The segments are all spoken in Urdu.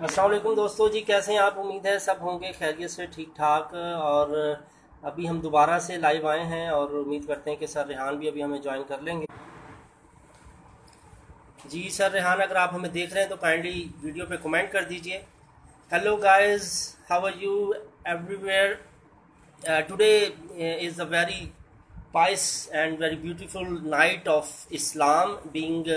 السلام علیکم دوستو جی کیسے ہیں آپ امید ہے سب ہوں گے خیریت سے ٹھیک ٹھاک اور ابھی ہم دوبارہ سے لائیو آئے ہیں اور امید کرتے ہیں کہ سر ریحان بھی ابھی ہمیں جوائن کر لیں گے جی سر ریحان اگر آپ ہمیں دیکھ رہے ہیں تو کائنڈلی ویڈیو پہ کمنٹ کر دیجیے۔ Hello guys how are you everywhere today is a very pious and very beautiful night of Islam being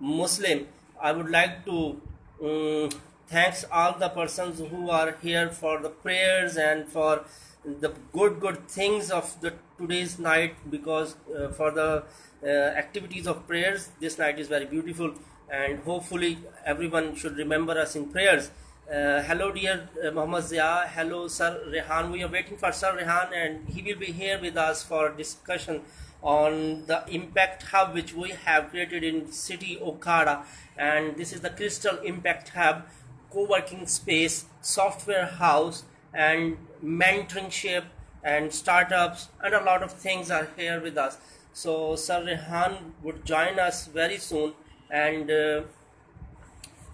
Muslim I would like to um, thanks all the persons who are here for the prayers and for the good good things of the today's night because uh, for the uh, activities of prayers this night is very beautiful and hopefully everyone should remember us in prayers. Uh, hello dear uh, Muhammad Zia. Hello sir Rehan. We are waiting for sir Rehan and he will be here with us for discussion on the impact hub which we have created in city Okada. And this is the crystal impact hub co-working space software house and mentorship and startups and a lot of things are here with us. So sir rehan would join us very soon and uh,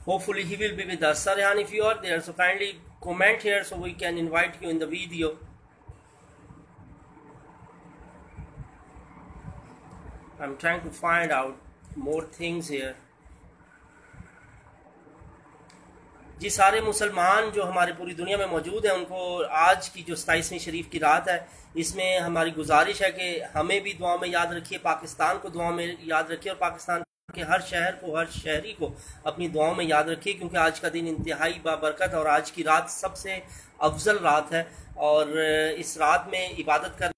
hopefully he will be with us. Sir rehan if you are there so kindly comment here so we can invite you in the video i'm trying to find out more things here. جی سارے مسلمان جو ہمارے پوری دنیا میں موجود ہیں، ان کو آج کی جو ستائیسویں شریف کی رات ہے، اس میں ہماری گزارش ہے کہ ہمیں بھی دعا میں یاد رکھیے، پاکستان کو دعا میں یاد رکھیے اور پاکستان کے ہر شہر کو، ہر شہری کو اپنی دعاؤں میں یاد رکھیے، کیونکہ آج کا دن انتہائی بابرکت اور آج کی رات سب سے افضل رات ہے اور اس رات میں عبادت کر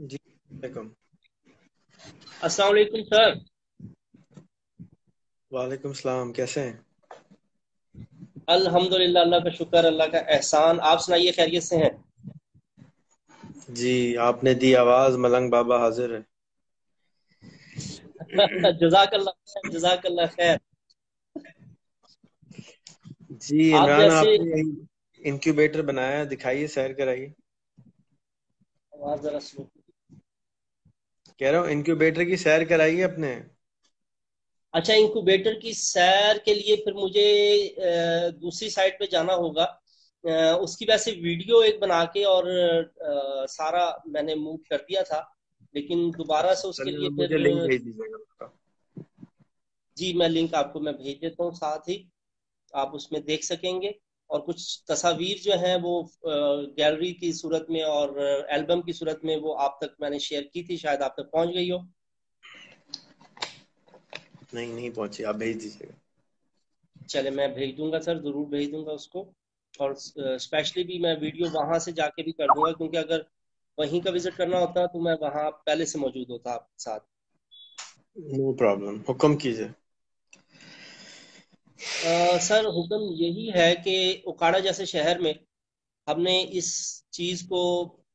جی السلام علیکم سر۔ وعلیکم السلام کیسے ہیں؟ الحمد للہ اللہ کا شکر اللہ کا احسان۔ آپ سنائیے خیریت سے ہیں؟ جی آپ نے دی آواز ملنگ بابا حاضر ہے۔ جزاک اللہ جزاک اللہ خیر۔ جی عمران آپ نے انکیوبیٹر بنایا دکھائیے سیر کرائیے۔ آواز ذرا سلو۔ کہہ رہا ہوں انکیوبیٹر کی سیر کرائیے اپنے۔ اچھا انکوبیٹر کی سیر کے لیے پھر مجھے دوسری سائٹ پہ جانا ہوگا۔ اس کی ویسے ویڈیو ایک بنا کے اور سارا میں نے موو کر دیا تھا لیکن دوبارہ سے اس کے لیے پھر جی میں لنک آپ کو میں بھیج دیتا ہوں ساتھ ہی آپ اس میں دیکھ سکیں گے۔ اور کچھ تصاویر جو ہیں وہ گیلری کی صورت میں اور البم کی صورت میں وہ آپ تک میں نے شیئر کی تھی شاید آپ تک پہنچ گئی ہو۔ نہیں نہیں پہنچی آپ بھیج دیجیے گا۔ چلے میں بھیج دوں گا سر ضرور بھیج دوں گا اس کو۔ اور اسپیشلی بھی میں ویڈیو وہاں سے جا کے بھی کر دوں گا کیونکہ اگر وہیں کا وزٹ کرنا ہوتا تو میں وہاں پہلے سے موجود ہوتا آپ کے ساتھ۔ نو پرابلم حکم کیجیے سر، حکم یہی ہے کہ اکاڑا جیسے شہر میں ہم نے اس چیز کو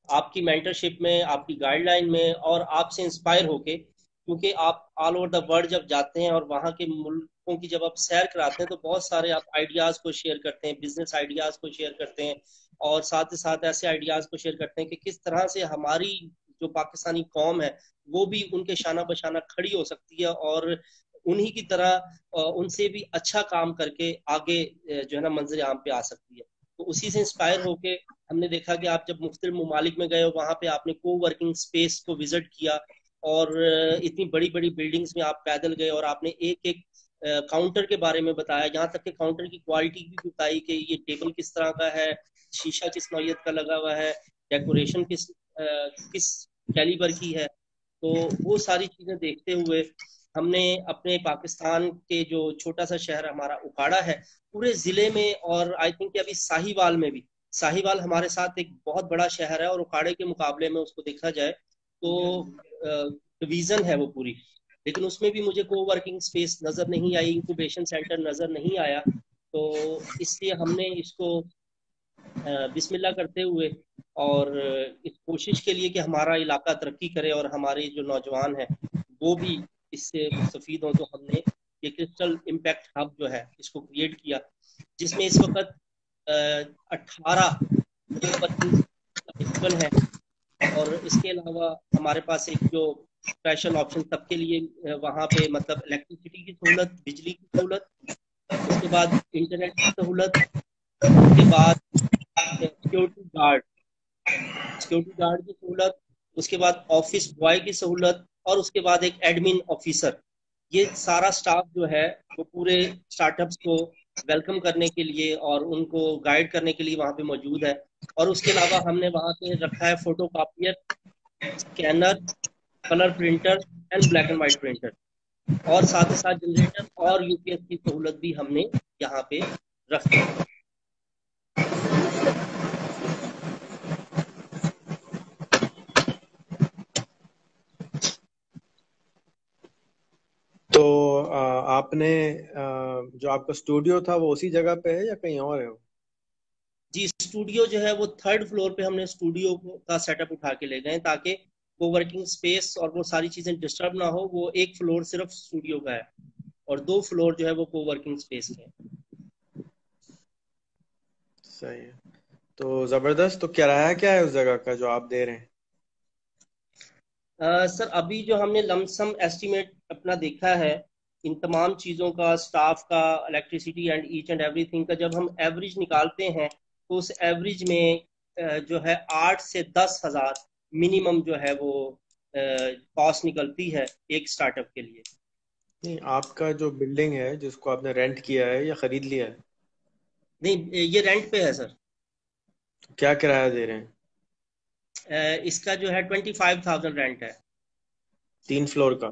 آپ کی مینٹرشپ میں، آپ کی گائیڈ لائن میں اور آپ سے انسپائر ہو کے، کیونکہ آپ آل اوور دا ورلڈ جب جاتے ہیں اور وہاں کے ملکوں کی جب آپ سیر کراتے ہیں تو بہت سارے آپ آئیڈیاز کو شیئر کرتے ہیں بزنس آئیڈیاز کو شیئر کرتے ہیں اور ساتھ ہی ساتھ ایسے آئیڈیاز کو شیئر کرتے ہیں کہ کس طرح سے ہماری جو پاکستانی قوم ہے وہ بھی ان کے شانہ بشانہ کھڑی ہو سکتی ہے اور انہی کی طرح ان سے بھی اچھا کام کر کے آگے جو ہے نا منظر عام پہ آ سکتی ہے۔ تو اسی سے انسپائر ہو کے ہم نے دیکھا کہ آپ جب مختلف ممالک میں گئے ہو، وہاں پہ آپ نے کو ورکنگ اسپیس کو وزٹ کیا اور اتنی بڑی بڑی بلڈنگز میں آپ پیدل گئے اور آپ نے ایک ایک کاؤنٹر کے بارے میں بتایا۔ یہاں تک کہ کاؤنٹر کی کوالٹی بھی بتائی کہ یہ ٹیبل کس طرح کا ہے، شیشہ کس نوعیت کا لگا ہوا ہے ڈیکوریشن کس کس کیلیبر کی ہے۔ تو وہ ساری چیزیں دیکھتے ہوئے ہم نے اپنے پاکستان کے جو چھوٹا سا شہر ہمارا اکاڑا ہے، پورے ضلع میں اور آئی تھنک ابھی ساہی وال میں بھی ساہی وال ہمارے ساتھ ایک بہت بڑا شہر ہے اور اکاڑے کے مقابلے میں اس کو دیکھا جائے تو ڈویژن ہے وہ پوری۔ لیکن اس میں بھی مجھے کو ورکنگ اسپیس نظر نہیں آئی انکوبیشن سینٹر نظر نہیں آیا۔ تو اس لیے ہم نے اس کو بسم اللہ کرتے ہوئے اور اس کوشش کے لیے کہ ہمارا علاقہ ترقی کرے اور ہمارے جو نوجوان ہیں وہ بھی اس سے مستفید ہوں تو ہم نے یہ کرسٹل امپیکٹ ہب جو ہے، اس کو کریٹ کیا۔ جس میں اس وقت اٹھارہ ہیں۔ اور اور اس کے علاوہ ہمارے پاس ایک جو اسپیشل آپشن سب کے لیے وہاں پہ مطلب الیکٹریسٹی کی سہولت، بجلی کی سہولت، اس کے بعد انٹرنیٹ کی سہولت، اس کے بعد سیکورٹی گارڈ سیکورٹی گارڈ کی سہولت اس کے بعد آفس بوائے کی سہولت اور اس کے بعد ایک ایڈمن آفیسر یہ سارا سٹاف جو ہے وہ پورے اسٹارٹ اپس کو ویلکم کرنے کے لیے اور ان کو گائیڈ کرنے کے لیے وہاں پہ موجود ہے. اور اس کے علاوہ ہم نے وہاں پہ رکھا ہے photocopier scanner colour printer and black and white printer اور ساتھ ہی ساتھ جنریٹر اور یو پی ایس کی سہولت بھی ہم نے یہاں پہ رکھی تو آپ نے جو آپ کا اسٹوڈیو تھا وہ اسی جگہ پہ ہے یا کہیں اور ہے؟ جی اسٹوڈیو جو ہے وہ تھرڈ فلور پہ ہم نے اسٹوڈیو کا سیٹ اپ اٹھا کے لے گئے تاکہ کو ورکنگ اسپیس اور وہ ساری چیزیں ڈسٹرب نہ ہو وہ ایک فلور صرف اسٹوڈیو کا ہے اور دو فلور جو ہے وہ کو ورکنگ اسپیس کے صحیح ہے۔ تو زبردست تو کرایہ کیا ہے اس جگہ کا جو آپ دے رہے ہیں؟ سر ابھی جو ہم نے لمسم ایسٹیمیٹ اپنا دیکھا ہے ان تمام چیزوں کا سٹاف کا electricity and each and everything کا جب ہم ایوریج نکالتے ہیں تو اس ایوریج میں جو ہے آٹھ سے دس ہزار منیمم جو ہے وہ کاسٹ نکلتی ہے ایک سٹارٹ اپ کے لیے۔ نہیں آپ کا جو بلڈنگ ہے جس کو آپ نے رینٹ کیا ہے یا خرید لیا ہے؟ نہیں یہ رینٹ پہ ہے سر۔ کیا کرایہ دے رہے ہیں؟ اس کا جو ہے ٹوینٹی فائیو تھاؤزینڈ رینٹ ہے۔ تین فلور کا۔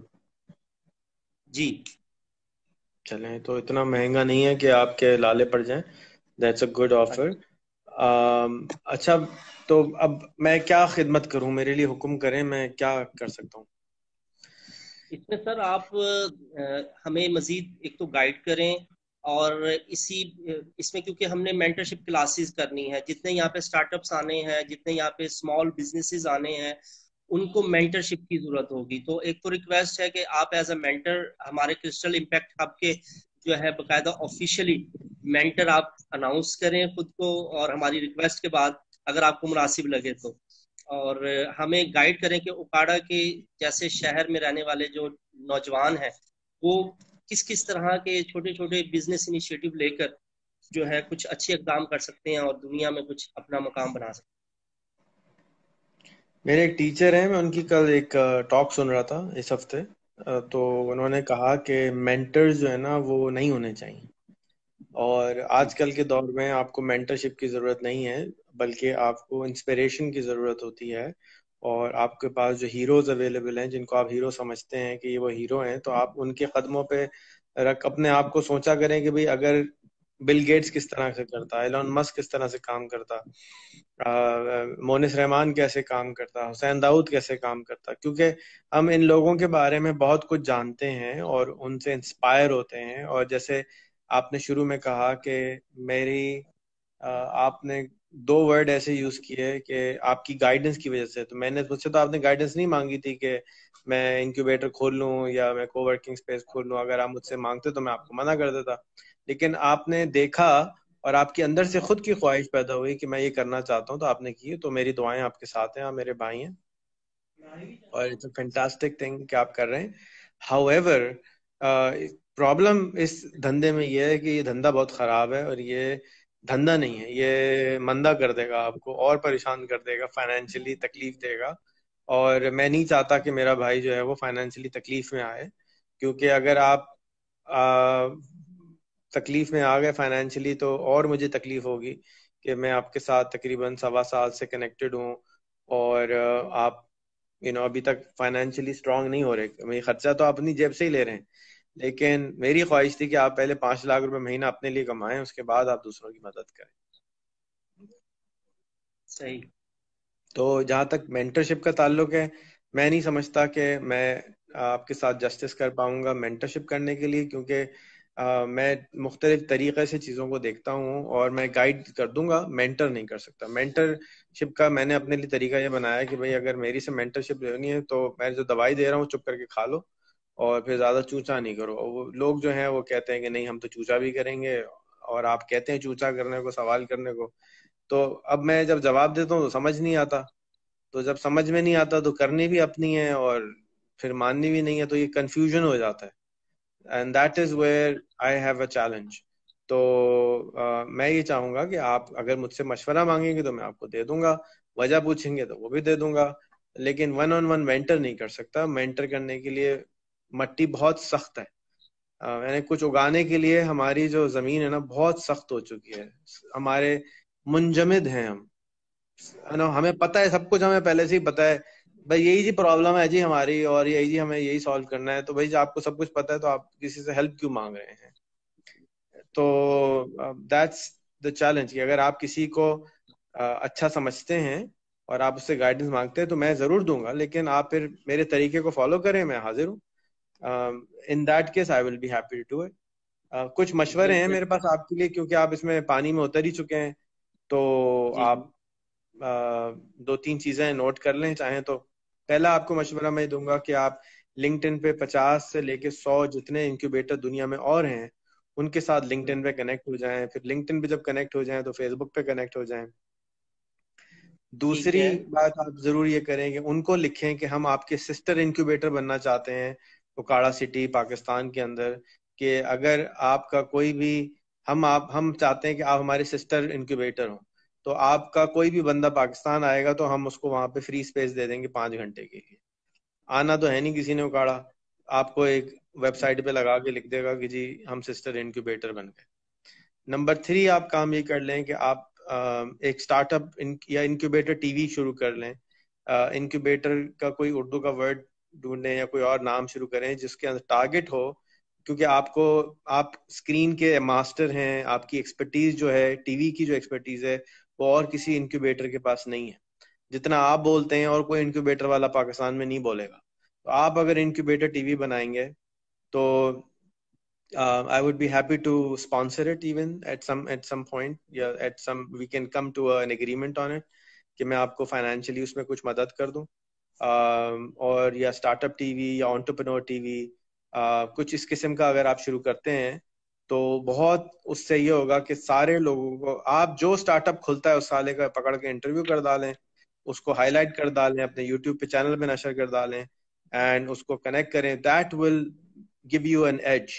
جی۔ چلیں تو اتنا مہنگا نہیں ہے کہ آپ کے لالے پڑ جائیں۔ دیٹس اے گڈ آفر اچھا تو اب میں کیا خدمت کروں؟ میرے لیے حکم کریں میں کیا کر سکتا ہوں؟ اس میں سر آپ ہمیں مزید ایک تو گائیڈ کریں۔ اور اسی، اس میں کیونکہ ہم نے مینٹرشپ کلاسز کرنی ہے جتنے یہاں پہ اسٹارٹ اپس آنے ہیں، جتنے یہاں پہ اسمال بزنسز آنے ہیں، ان کو مینٹرشپ کی ضرورت ہوگی۔ تو ایک تو ریکویسٹ ہے کہ آپ ایز اے مینٹر ہمارے کرسٹل امپیکٹ ہب کے جو ہے باقاعدہ آفیشلی مینٹر آپ اناؤنس کریں خود کو، اور ہماری ریکویسٹ کے بعد اگر آپ کو مناسب لگے تو۔ اور ہمیں گائیڈ کریں کہ اکاڑا کے جیسے شہر میں رہنے والے جو نوجوان ہیں، وہ کس کس طرح کے چھوٹے چھوٹے بزنس انیشیٹو لے کر جو ہے کچھ اچھے اقدام کر سکتے ہیں اور دنیا میں کچھ اپنا مقام بنا سکتے ہیں؟ میرے ایک ٹیچر ہیں، میں ان کی کل ایک ٹاک سن رہا تھا اس ہفتے تو انہوں نے کہا کہ مینٹر جو ہے نا وہ نہیں ہونے چاہیے۔ اور آج کل کے دور میں آپ کو مینٹرشپ کی ضرورت نہیں ہے، بلکہ آپ کو انسپریشن کی ضرورت ہوتی ہے۔ اور آپ کے پاس جو ہیروز اویلیبل ہیں، جن کو آپ ہیرو سمجھتے ہیں کہ یہ وہ ہیرو ہیں، تو آپ ان کے قدموں پہ رکھ، اپنے آپ کو سوچا کریں کہ بھئی اگر بل گیٹس کس طرح سے کرتا ایلون مس کس طرح سے کام کرتا مونس رحمان کیسے کام کرتا، حسین داؤد کیسے کام کرتا، کیونکہ ہم ان لوگوں کے بارے میں بہت کچھ جانتے ہیں اور ان سے انسپائر ہوتے ہیں۔ اور جیسے آپ نے شروع میں کہا کہ میری آپ نے دو ورڈ ایسے یوز کیے کہ آپ کی گائیڈنس کی وجہ سے۔ تو میں نے مجھ سے تو آپ نے گائیڈنس نہیں مانگی تھی کہ میں انکیوبیٹر کھول لوں یا میں کو ورکنگ اسپیس کھول لوں۔ اگر آپ مجھ سے مانگتے تو میں آپ کو منع کر دیتا۔ لیکن آپ نے دیکھا اور آپ کے اندر سے خود کی خواہش پیدا ہوئی کہ میں یہ کرنا چاہتا ہوں تو آپ نے کی۔ تو میری دعائیں آپ کے ساتھ ہیں، آپ میرے بھائی ہیں۔ اور اٹس اے فینٹاسٹک تھنگ کہ آپ کر رہے ہیں۔ ہاؤ ایور پرابلم اس دھندے میں یہ ہے کہ یہ دھندا بہت خراب ہے اور یہ دھندا نہیں ہے، یہ مندہ کر دے گا آپ کو، اور پریشان کر دے گا فائنینشلی تکلیف دے گا۔ اور میں نہیں چاہتا کہ میرا بھائی جو ہے وہ فائنینشلی تکلیف میں آئے، کیونکہ اگر آپ تکلیف میں آ گئے فائنینشلی تو اور مجھے تکلیف ہوگی کہ میں آپ کے ساتھ تقریباً سوا سال سے کنیکٹڈ ہوں۔ اور آپ یو نو ابھی تک فائنینشلی اسٹرانگ نہیں ہو رہے۔ خرچہ تو آپ اپنی جیب سے ہی لے رہے ہیں۔ لیکن میری خواہش تھی کہ آپ پہلے پانچ لاکھ روپے مہینہ اپنے لیے کمائیں اس کے بعد آپ دوسروں کی مدد کریں۔ صحیح۔ تو جہاں تک مینٹرشپ کا تعلق ہے میں نہیں سمجھتا کہ میں آپ کے ساتھ جسٹس کر پاؤں گا مینٹرشپ کرنے کے لیے کیونکہ میں مختلف طریقے سے چیزوں کو دیکھتا ہوں اور میں گائیڈ کر دوں گا مینٹر نہیں کر سکتا۔ مینٹر شپ کا میں نے اپنے لیے طریقہ یہ بنایا کہ بھائی اگر میری سے مینٹر شپ لینی ہے تو میں جو دوائی دے رہا ہوں چپ کر کے کھا لو۔ اور پھر زیادہ چوچا نہیں کرو۔ وہ لوگ جو ہیں وہ کہتے ہیں کہ نہیں، ہم تو چوچا بھی کریں گے۔ اور آپ کہتے ہیں چوچا کرنے کو، سوال کرنے کو۔ تو اب میں جب جواب دیتا ہوں تو سمجھ نہیں آتا۔ تو جب سمجھ میں نہیں آتا تو کرنی بھی اپنی ہے اور پھر ماننی بھی نہیں ہے تو یہ کنفیوژن ہو جاتا ہے۔ And that is where I have a challenge تو میں یہ چاہوں گا کہ آپ اگر مجھ سے مشورہ مانگیں گے تو میں آپ کو دے دوں گا۔ وجہ پوچھیں گے تو وہ بھی دے دوں گا۔ لیکن ون آن ون مینٹر نہیں کر سکتا۔ مینٹر کرنے کے لیے مٹی بہت سخت ہے۔ یعنی کچھ اگانے کے لیے ہماری جو زمین ہے نا، بہت سخت ہو چکی ہے۔ ہمارے منجمد ہیں ہم۔ یعنی ہمیں پتہ ہے، سب کچھ ہمیں پہلے سے ہی پتا ہے۔ بھائی، یہی جی پرابلم ہے جی ہماری، اور یہی جی ہمیں یہی سالو کرنا ہے۔ تو بھائی جی آپ کو سب کچھ پتا ہے تو آپ کسی سے ہیلپ کیوں مانگ رہے ہیں؟ تو دیٹس دا چیلنج کہ اگر آپ کسی کو اچھا سمجھتے ہیں اور آپ اس سے گائیڈنس مانگتے ہیں تو میں ضرور دوں گا، لیکن آپ پھر میرے طریقے کو فالو کریں، میں حاضر ہوں۔ In that case I will be happy to it کچھ مشورے ہیں میرے پاس آپ کے لیے کیونکہ آپ اس میں پانی میں اتر ہی چکے ہیں تو جی۔ آپ دو تین چیزیں نوٹ کر لیں چاہیں تو پہلا آپ کو مشورہ میں دوں گا کہ آپ لنکڈ ان پہ پچاس سے لے کے سو جتنے انکیوبیٹر دنیا میں اور ہیں ان کے ساتھ لنکڈ ان پہ کنیکٹ ہو جائیں پھر لنکڈ ان پہ جب کنیکٹ ہو جائیں تو فیس بک پہ کنیکٹ ہو جائیں۔ دوسری بات آپ ضرور یہ کریں کہ ان کو لکھیں کہ ہم آپ کے سسٹر انکیوبیٹر بننا چاہتے ہیں۔ اکاڑا سٹی، پاکستان کے اندر، کہ اگر آپ کا کوئی بھی، ہم آپ، ہم چاہتے ہیں کہ آپ ہمارے سسٹر انکیوبیٹر ہوں۔ تو آپ کا کوئی بھی بندہ پاکستان آئے گا تو ہم اس کو وہاں پہ فری اسپیس دے دیں گے پانچ گھنٹے کے لیے۔ آنا تو ہے نہیں کسی نے اکاڑا آپ کو ایک ویب سائٹ پہ لگا کے لکھ دے گا کہ جی ہم سسٹر انکیوبیٹر بن گئے۔ نمبر تھری، آپ کام یہ کر لیں کہ آپ ایک اسٹارٹ اپ یا انکیوبیٹر ٹی وی شروع کر لیں۔ انکیوبیٹر کا کوئی اردو کا ورڈ ڈھونڈیں یا کوئی اور نام شروع کریں جس کے اندر ٹارگیٹ ہو، کیونکہ آپ کو، آپ اسکرین کے ماسٹر ہیں، آپ کی ایکسپرٹیز جو ہے ٹی وی کی جو ایکسپرٹیز ہے، وہ اور کسی انکیوبیٹر کے پاس نہیں ہے۔ جتنا آپ بولتے ہیں اور کوئی انکیوبیٹر والا پاکستان میں نہیں بولے گا۔ تو آپ اگر انکیوبیٹر ٹی وی بنائیں گے تو I would be happy to sponsor it even at some at some point یا at some we can come to an agreement on it کہ میں آپ کو فائنینشلی اس میں کچھ مدد کر دوں۔ اور یا اسٹارٹ اپ ٹی وی یا آنٹرپنور ٹی وی کچھ اس قسم کا اگر آپ شروع کرتے ہیں، تو بہت اس سے یہ ہوگا کہ سارے لوگوں کو، آپ جو اسٹارٹ اپ کھلتا ہے اس سالے کا پکڑ کے انٹرویو کر ڈالیں، اس کو ہائی لائٹ کر ڈالیں، اپنے یوٹیوب پہ چینل پہ نشر کر ڈالیں اینڈ اس کو کنیکٹ کریں that will give you an edge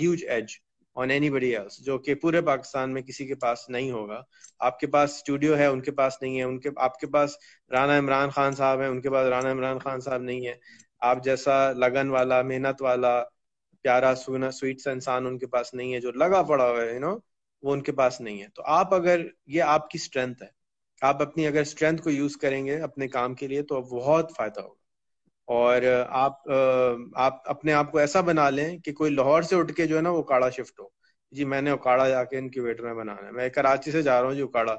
huge edge on anybody else جو کہ پورے پاکستان میں کسی کے پاس نہیں ہوگا۔ آپ کے پاس اسٹوڈیو ہے، ان کے پاس نہیں ہے۔ ان کے، آپ کے پاس رانا عمران خان صاحب ہیں، ان کے پاس رانا عمران خان صاحب نہیں ہے۔ آپ جیسا لگن والا، محنت والا، پیارا، سونا سویٹ انسان ان کے پاس نہیں ہے، جو لگا پڑا ہوا ہے یو نو وہ ان کے پاس نہیں ہے۔ تو آپ اگر، یہ آپ کی اسٹرینتھ ہے۔ آپ اپنی اگر اسٹرینتھ کو یوز کریں گے اپنے کام کے لیے، تو بہت فائدہ ہوگا۔ اور آپ آپ اپنے آپ کو ایسا بنا لیں کہ کوئی لاہور سے اٹھ کے جو ہے نا وہ کاڑا شفٹ ہو۔ جی میں نے اکاڑا جا کے انکیوبیٹر میں بنانا ہے۔ میں کراچی سے جا رہا ہوں جی اکاڑا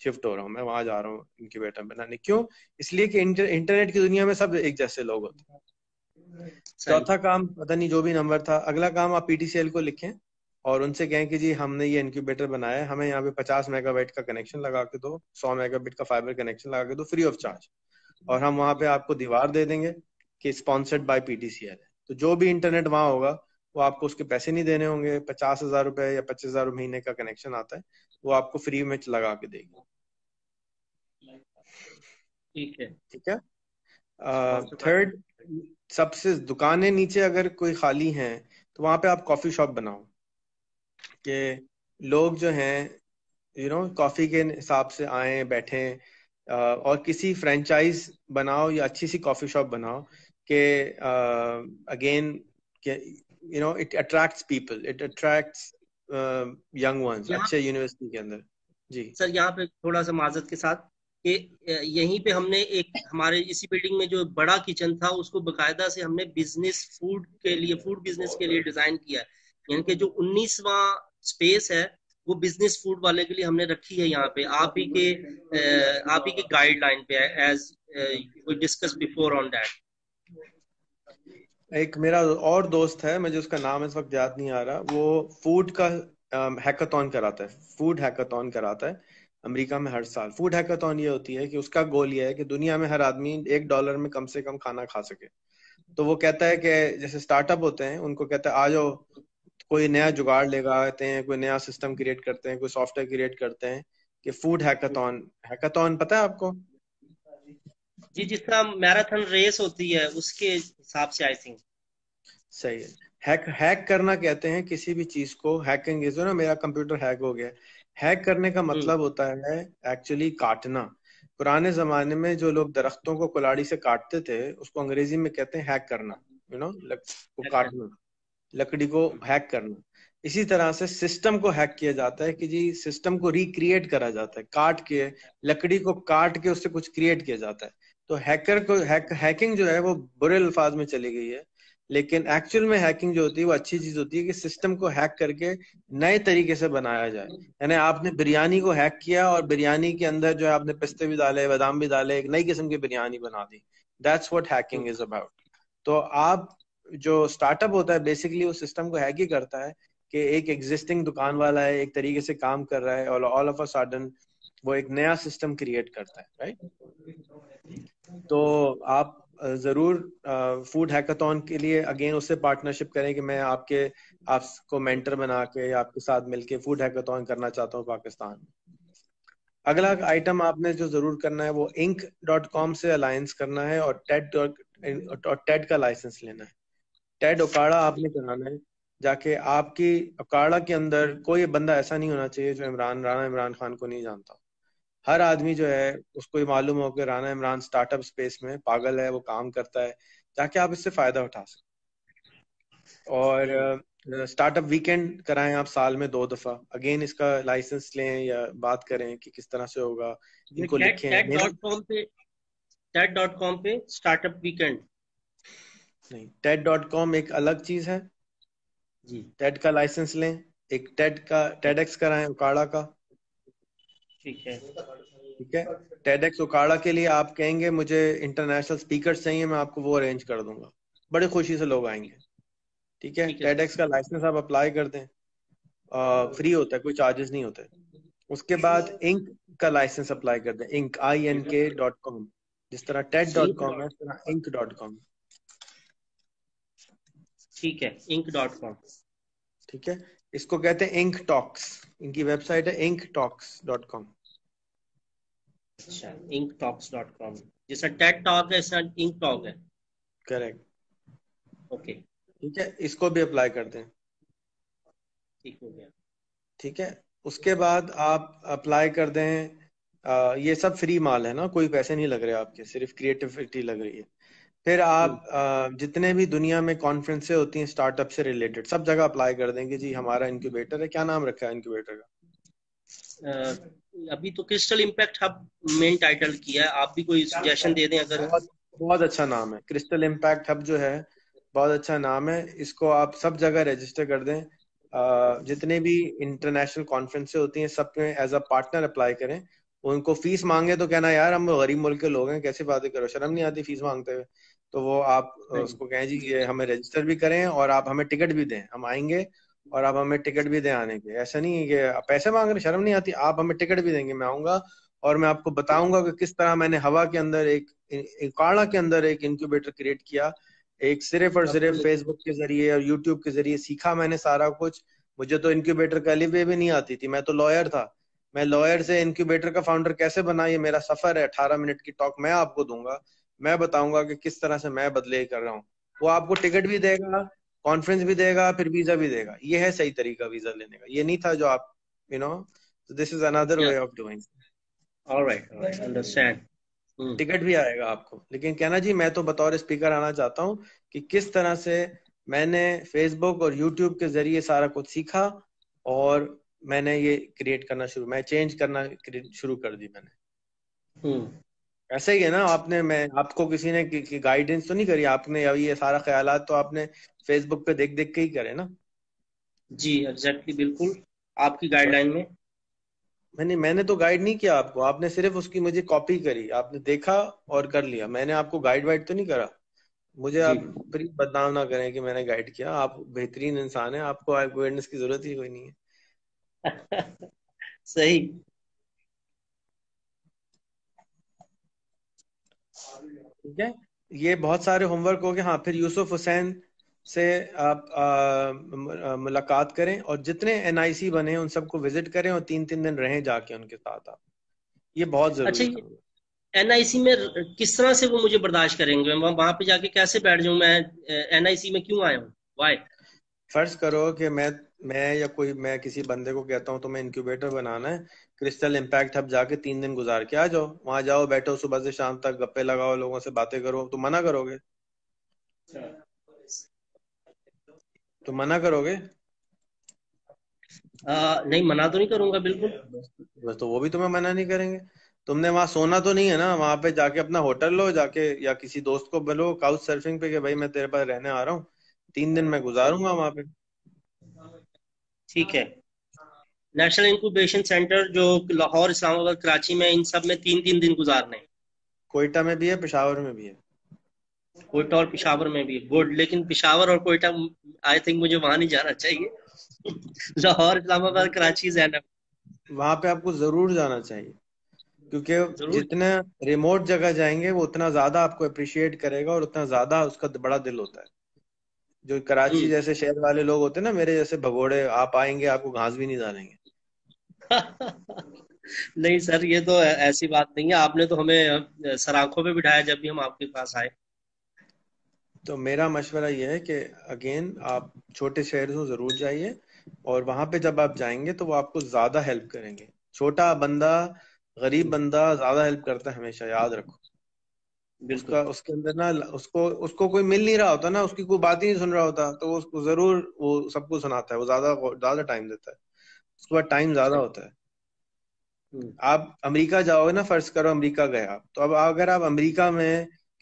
شفٹ ہو رہا ہوں۔ میں وہاں جا رہا ہوں انکیوبیٹر بنانے۔ کیوں؟ اس لیے کہ انٹرنیٹ کی دنیا میں سب ایک جیسے لوگ ہوتے ہیں۔ چوتھا کام پتہ نہیں جو بھی نمبر تھا۔ اگلا کام آپ پی ٹی سی ایل کو لکھیں اور ان سے کہیں کہ جی ہم نے یہ انکیوبیٹر بنایا ہے۔ ہمیں یہاں پہ پچاس میگا وائٹ کا کنیکشن لگا کے دو سو میگا بیٹ کا فائبر کنیکشن لگا کے دو فری آف چارج۔ اور ہم وہاں پہ آپ کو دیوار دے دیں گے۔ کہ sponsored by P T C L ہے۔ تو جو بھی انٹرنیٹ وہاں ہوگا وہ آپ کو اس کے پیسے نہیں دینے ہوں گے۔ پچاس ہزار روپے یا پچیس ہزار مہینے کا کنیکشن آتا ہے وہ آپ کو فری میں لگا کے دے گی ٹھیک ہے۔ تھرڈ سب سے دکانیں نیچے اگر کوئی خالی ہیں تو وہاں پہ آپ کافی شاپ بناؤ۔ کہ لوگ جو ہیں یو نو کافی کے حساب سے آئیں بیٹھیں۔ اور کسی فرینچائز بناؤ یا اچھی سی کافی شاپ بناؤ۔ کہ again you know it attracts people it attracts young ones اچھے یونیورسٹی کے اندر. جی۔ سر یہاں پہ تھوڑا سا معذرت کے ساتھ کہ یہیں پہ ہم نے ایک ہمارے اسی بلڈنگ میں جو بڑا کچن تھا اس کو باقاعدہ سے ہم نے بزنس فوڈ کے لیے فوڈ بزنس کے لیے ڈیزائن کیا ہے۔ یعنی کہ جو انیسواں اسپیس ہے وہ بزنس فوڈ والے کے لیے ہم نے رکھی ہے یہاں پہ۔ آپ ہی کے آپ ہی کے گائیڈ لائن پہ as discuss before on that ایک میرا اور دوست ہے، مجھے اس کا نام اس وقت یاد نہیں آ رہا۔ وہ فوڈ کا ہیکاتون کراتا ہے۔ فوڈ ہیکاتون کراتا ہے۔ امریکہ میں ہر سال۔ فوڈ ہیکاتون یہ ہوتی ہے کہ اس کا گول یہ ہے کہ دنیا میں ہر آدمی ایک ڈالر میں کم سے کم کھانا کھا سکے۔ تو وہ کہتا ہے کہ جیسے اسٹارٹ اپ ہوتے ہیں، ان کو کہتا ہے، آ جاؤ، کوئی نیا جگاڑ لے گا آتے ہیں، کوئی نیا سسٹم کریٹ کرتے ہیں، کوئی سافٹ ویئر کریٹ کرتے ہیں کہ فوڈ ہیکاتون ہیکاتون پتا ہے آپ کو؟ جی جس طرح میراتھن ریس ہوتی ہے اس کے حساب سے آئی تھنک صحیح ہے۔ ہیک ہیک کرنا کہتے ہیں کسی بھی چیز کو۔ ہیکنگ از نا میرا کمپیوٹر ہیک ہو گیا۔ ہیک کرنے کا مطلب ہوتا ہے ایکچولی کاٹنا۔ پرانے زمانے میں جو لوگ درختوں کو کلاڑی سے کاٹتے تھے اس کو انگریزی میں کہتے ہیں ہیک کرنا۔ یو نو کو کاٹنا۔ لکڑی کو ہیک کرنا۔ اسی طرح سے سسٹم کو ہیک کیا جاتا ہے کہ جی سسٹم کو ریکریٹ کرا جاتا ہے۔ کاٹ کے لکڑی کو کاٹ کے اس سے کچھ کریٹ کیا جاتا ہے۔ تو ہیکر کو ہیکنگ جو ہے وہ برے الفاظ میں چلی گئی ہے۔ لیکن ایکچوئل میں ہیکنگ جو ہوتی ہے وہ اچھی چیز ہوتی ہے کہ سسٹم کو ہیک کر کے نئے طریقے سے بنایا جائے۔ یعنی آپ نے بریانی کو ہیک کیا اور بریانی کے اندر جو ہے آپ نے پستے بھی ڈالے، بادام بھی ڈالے، ایک نئی قسم کی بریانی بنا دی۔ That's what hacking is about تو آپ جو اسٹارٹ اپ ہوتا ہے بیسکلی وہ سسٹم کو ہیک ہی کرتا ہے کہ ایک ایگزٹنگ دکان والا ہے، ایک طریقے سے کام کر رہا ہے اور آل آف اے سڈن وہ ایک نیا سسٹم کریٹ کرتا ہے رائٹ تو آپ ضرور فوڈ ہیکاتون کے لیے اگین اس سے پارٹنرشپ کریں کہ میں آپ کے، آپ کو مینٹر بنا کے آپ کے ساتھ مل کے فوڈ ہیکاتون کرنا چاہتا ہوں پاکستان میں۔ اگلا آئٹم آپ نے جو ضرور کرنا ہے، وہ انک ڈاٹ کام سے الائنس کرنا ہے اور ٹیڈ ٹیڈ کا لائسنس لینا ہے۔ ٹیڈ اوکاڑا آپ نے کرانا ہے جا کے آپ کی اکاڑا کے اندر کوئی بندہ ایسا نہیں ہونا چاہیے جو عمران، رانا عمران خان کو نہیں جانتا ہر آدمی جو ہے اس کو یہ معلوم ہو کہ Rana Imran startup space میں پاگل ہے وہ کام کرتا ہے تاکہ آپ اس سے فائدہ اٹھا سکیں۔ اور اسٹارٹ اپ ویکینڈ کرائیں آپ سال میں دو دفعہ۔ اگین اس کا لائسنس لیں یا بات کریں کہ کس طرح سے ہوگا ان کو لکھیں۔ نہیں ٹیٹ ڈاٹ کام ایک الگ چیز ہے۔ جی۔ ٹیٹ کا لائسنس لیں ایک ٹیٹ کا ٹیڈ ایکس کرائیں اکاڑا کا۔ ٹھیک ہے۔ ٹھیک ہے۔ ٹیڈ ایکس کے لیے آپ کہیں گے مجھے انٹرنیشنل اسپیکر چاہیے میں آپ کو وہ ارینج کر دوں گا۔ بڑی خوشی سے لوگ آئیں گے۔ ٹھیک ہے؟ ٹیڈ ایکس کا لائسنس آپ اپلائی کر دیں۔ فری ہوتا ہے کوئی چارجز نہیں ہوتے۔ اس کے بعد انک کا لائسنس اپلائی کر دیں۔ انک آئی این کے ڈاٹ کام جس طرح ٹیٹ ڈاٹ کام ہے اس طرح انک ڈاٹ کام ٹھیک ہے انک ڈاٹ کام ٹھیک ہے؟ اس کو کہتے ہیں انک ٹاکس ان کی ویب سائٹ ہے انک ٹاکس ڈاٹ کام اچھا انک ٹاکس ڈاٹ کام جیسا ٹیٹ ٹاک ہے ایسا انک ٹاک ہے۔ کریکٹ اوکے ٹھیک ہے اس کو بھی اپلائی کر دیں۔ ٹھیک ہو گیا۔ ٹھیک ہے اس کے بعد آپ اپلائی کر دیں۔ یہ سب فری مال ہے نا کوئی پیسے نہیں لگ رہے آپ کے صرف کریٹیوٹی لگ رہی ہے۔ پھر آپ جتنے بھی دنیا میں کانفرنسیں ہوتی ہیں اسٹارٹ اپ سے ریلیٹڈ سب جگہ اپلائی کر دیں گے۔ جی ہمارا انکیوبیٹر ہے۔ کیا نام رکھا ہے انکیوبیٹر کا؟ ابھی تو Crystal Impact Hub main title کیا ہے۔ آپ بھی کوئی سجیشن دے دیں اگر۔ بہت اچھا نام ہے۔ کرسٹل امپیکٹ ہب جو ہے بہت اچھا نام ہے۔ اس کو آپ سب جگہ رجسٹر کر دیں۔ جتنے بھی انٹرنیشنل کانفرنسیں ہوتی ہیں سب میں ایز اے پارٹنر اپلائی کریں۔ ان کو فیس مانگے تو کہنا یار ہم غریب ملک کے لوگ ہیں کیسے باتیں کرو؟ شرم نہیں آتی فیس مانگتے ہوئے؟ تو وہ آپ اس کو کہیں جی یہ ہمیں رجسٹر بھی کریں اور آپ ہمیں ٹکٹ بھی دیں۔ ہم آئیں گے اور آپ ہمیں ٹکٹ بھی دیں آنے کے۔ ایسا نہیں ہے کہ پیسے مانگ رہے شرم نہیں آتی۔ آپ ہمیں ٹکٹ بھی دیں گے میں آؤں گا اور میں آپ کو بتاؤں گا کہ کس طرح میں نے ہوا کے اندر ایک کاڑا کے اندر ایک انکیوبیٹر کریٹ کیا۔ ایک صرف اور صرف فیس بک کے ذریعے اور یوٹیوب کے ذریعے سیکھا میں نے سارا کچھ۔ مجھے تو انکیوبیٹر کا لب بھی نہیں آتی تھی۔ میں تو لائر تھا۔ میں لائر سے انکیوبیٹر کا فاؤنڈر کیسے بنا؟ یہ میرا سفر ہے۔ اٹھارہ منٹ کی ٹاک میں آپ کو دوں گا۔ میں بتاؤں گا کہ کس طرح سے میں بدلے کر رہا ہوں۔ وہ آپ کو ٹکٹ بھی دے گا کانفرنس بھی دے گا پھر ویزا بھی دے گا۔ یہ ہے صحیح طریقہ ویزا لینے کا۔ یہ نہیں تھا جو آپ you know this is another way of doing ticket بھی آئے گا آپ کو۔ لیکن کہنا جی میں تو بطور اسپیکر آنا چاہتا ہوں کہ کس طرح سے میں نے فیس بک اور یوٹیوب کے ذریعے سارا کچھ سیکھا اور میں نے یہ کریٹ کرنا شروع میں چینج کرنا شروع کر دی میں نے۔ ایسا ہی ہے نا آپ نے میں آپ کو کسی نے گائیڈنس تو نہیں کری؟ آپ نے یہ سارا خیالات تو آپ نے فیس بک پہ دیکھ دیکھ کے ہی کرے نا؟ جی ایگزیکٹلی بالکل۔ آپ کی گائیڈ لائن میں؟ میں نے میں نے تو گائیڈ نہیں کیا آپ کو آپ نے صرف اس کی مجھے کاپی کری۔ آپ نے دیکھا اور کر لیا۔ میں نے آپ کو گائیڈ وائڈ تو نہیں کرا؟ مجھے آپ جی۔ بدنام نہ کریں کہ میں نے گائیڈ کیا۔ آپ بہترین انسان ہیں آپ کو گائیڈنس کی ضرورت ہی کوئی نہیں ہے۔ صحیح۔ ٹھیک ہے؟ یہ بہت سارے ہوم ورک ہو گئے ہاں پھر یوسف حسین سے آپ ملاقات کریں اور جتنے این آئی سی بنے ان سب کو وزٹ کریں اور تین تین دن رہیں جا کے ان کے ساتھ آپ۔ یہ بہت ضروری اچھا این آئی سی میں کس طرح سے وہ مجھے برداشت کریں گے؟ وہاں پہ جا کے کیسے بیٹھ جاؤں؟ میں این آئی سی میں کیوں آیا ہوں؟ وائی فرض کرو کہ میں میں یا کوئی میں کسی بندے کو کہتا ہوں تو میں انکیوبیٹر بنانا ہے۔ کرسٹل امپیکٹ ہب جا کے تین دن گزار کے آ جاؤ۔ وہاں جاؤ بیٹھو صبح سے شام تک گپے لگاؤ لوگوں سے باتیں کرو۔ تو منع کرو گے؟ تو منع کرو گے؟ نہیں منع تو نہیں کروں گا بالکل۔ بس تو وہ بھی تمہیں منع نہیں کریں گے۔ تم نے وہاں سونا تو نہیں ہے نا؟ وہاں پہ جا کے اپنا ہوٹل لو جا کے یا کسی دوست کو بلو کاؤچ سرفنگ پہ کہ بھائی میں تیرے پاس رہنے آ رہا ہوں۔ تین دن میں گزاروں گا وہاں پہ۔ ٹھیک ہے۔ نیشنل انکوبیشن سینٹر جو لاہور اسلام آباد کراچی میں ان سب میں تین تین دن گزارنے کوئٹہ میں بھی ہے پشاور میں بھی ہے۔ کوئٹہ اور پشاور میں بھی گڈ لیکن پشاور اور کوئٹہ آئی تھنک مجھے وہاں نہیں جانا چاہیے۔ لاہور اسلام آباد کراچی زینب۔ وہاں پہ آپ کو ضرور جانا چاہیے۔ کیونکہ جتنا ریموٹ جگہ جائیں گے وہ اتنا زیادہ آپ کو اپریشیٹ کرے گا اور اتنا زیادہ اس کا بڑا دل ہوتا ہے۔ جو کراچی جیسے شہر والے لوگ ہوتے ہیں نا میرے جیسے بھگوڑے آپ آئیں گے آپ کو گھاس بھی نہیں ڈالیں گے۔ نہیں سر یہ تو ایسی بات نہیں ہے۔ آپ نے تو ہمیں سراخوں پہ بٹھایا جب بھی ہم آپ کے پاس آئے۔ تو میرا مشورہ یہ ہے کہ اگین آپ چھوٹے شہر سے ضرور جائیے اور وہاں پہ جب آپ جائیں گے تو وہ آپ کو زیادہ ہیلپ کریں گے۔ چھوٹا بندہ غریب بندہ زیادہ ہیلپ کرتا ہے ہمیشہ یاد رکھو۔ اس کا اس کے اندر نا اس کو اس کو کوئی مل نہیں رہا ہوتا نا اس کی کوئی بات ہی نہیں سن رہا ہوتا تو اس کو ضرور وہ سب کو سناتا ہے وہ زیادہ زیادہ ٹائم دیتا ہے۔ اس کے بعد ٹائم زیادہ ہوتا ہے۔ آپ امریکہ جاؤ گے نا فرض کرو امریکہ گئے آپ۔ تو اب اگر آپ امریکہ میں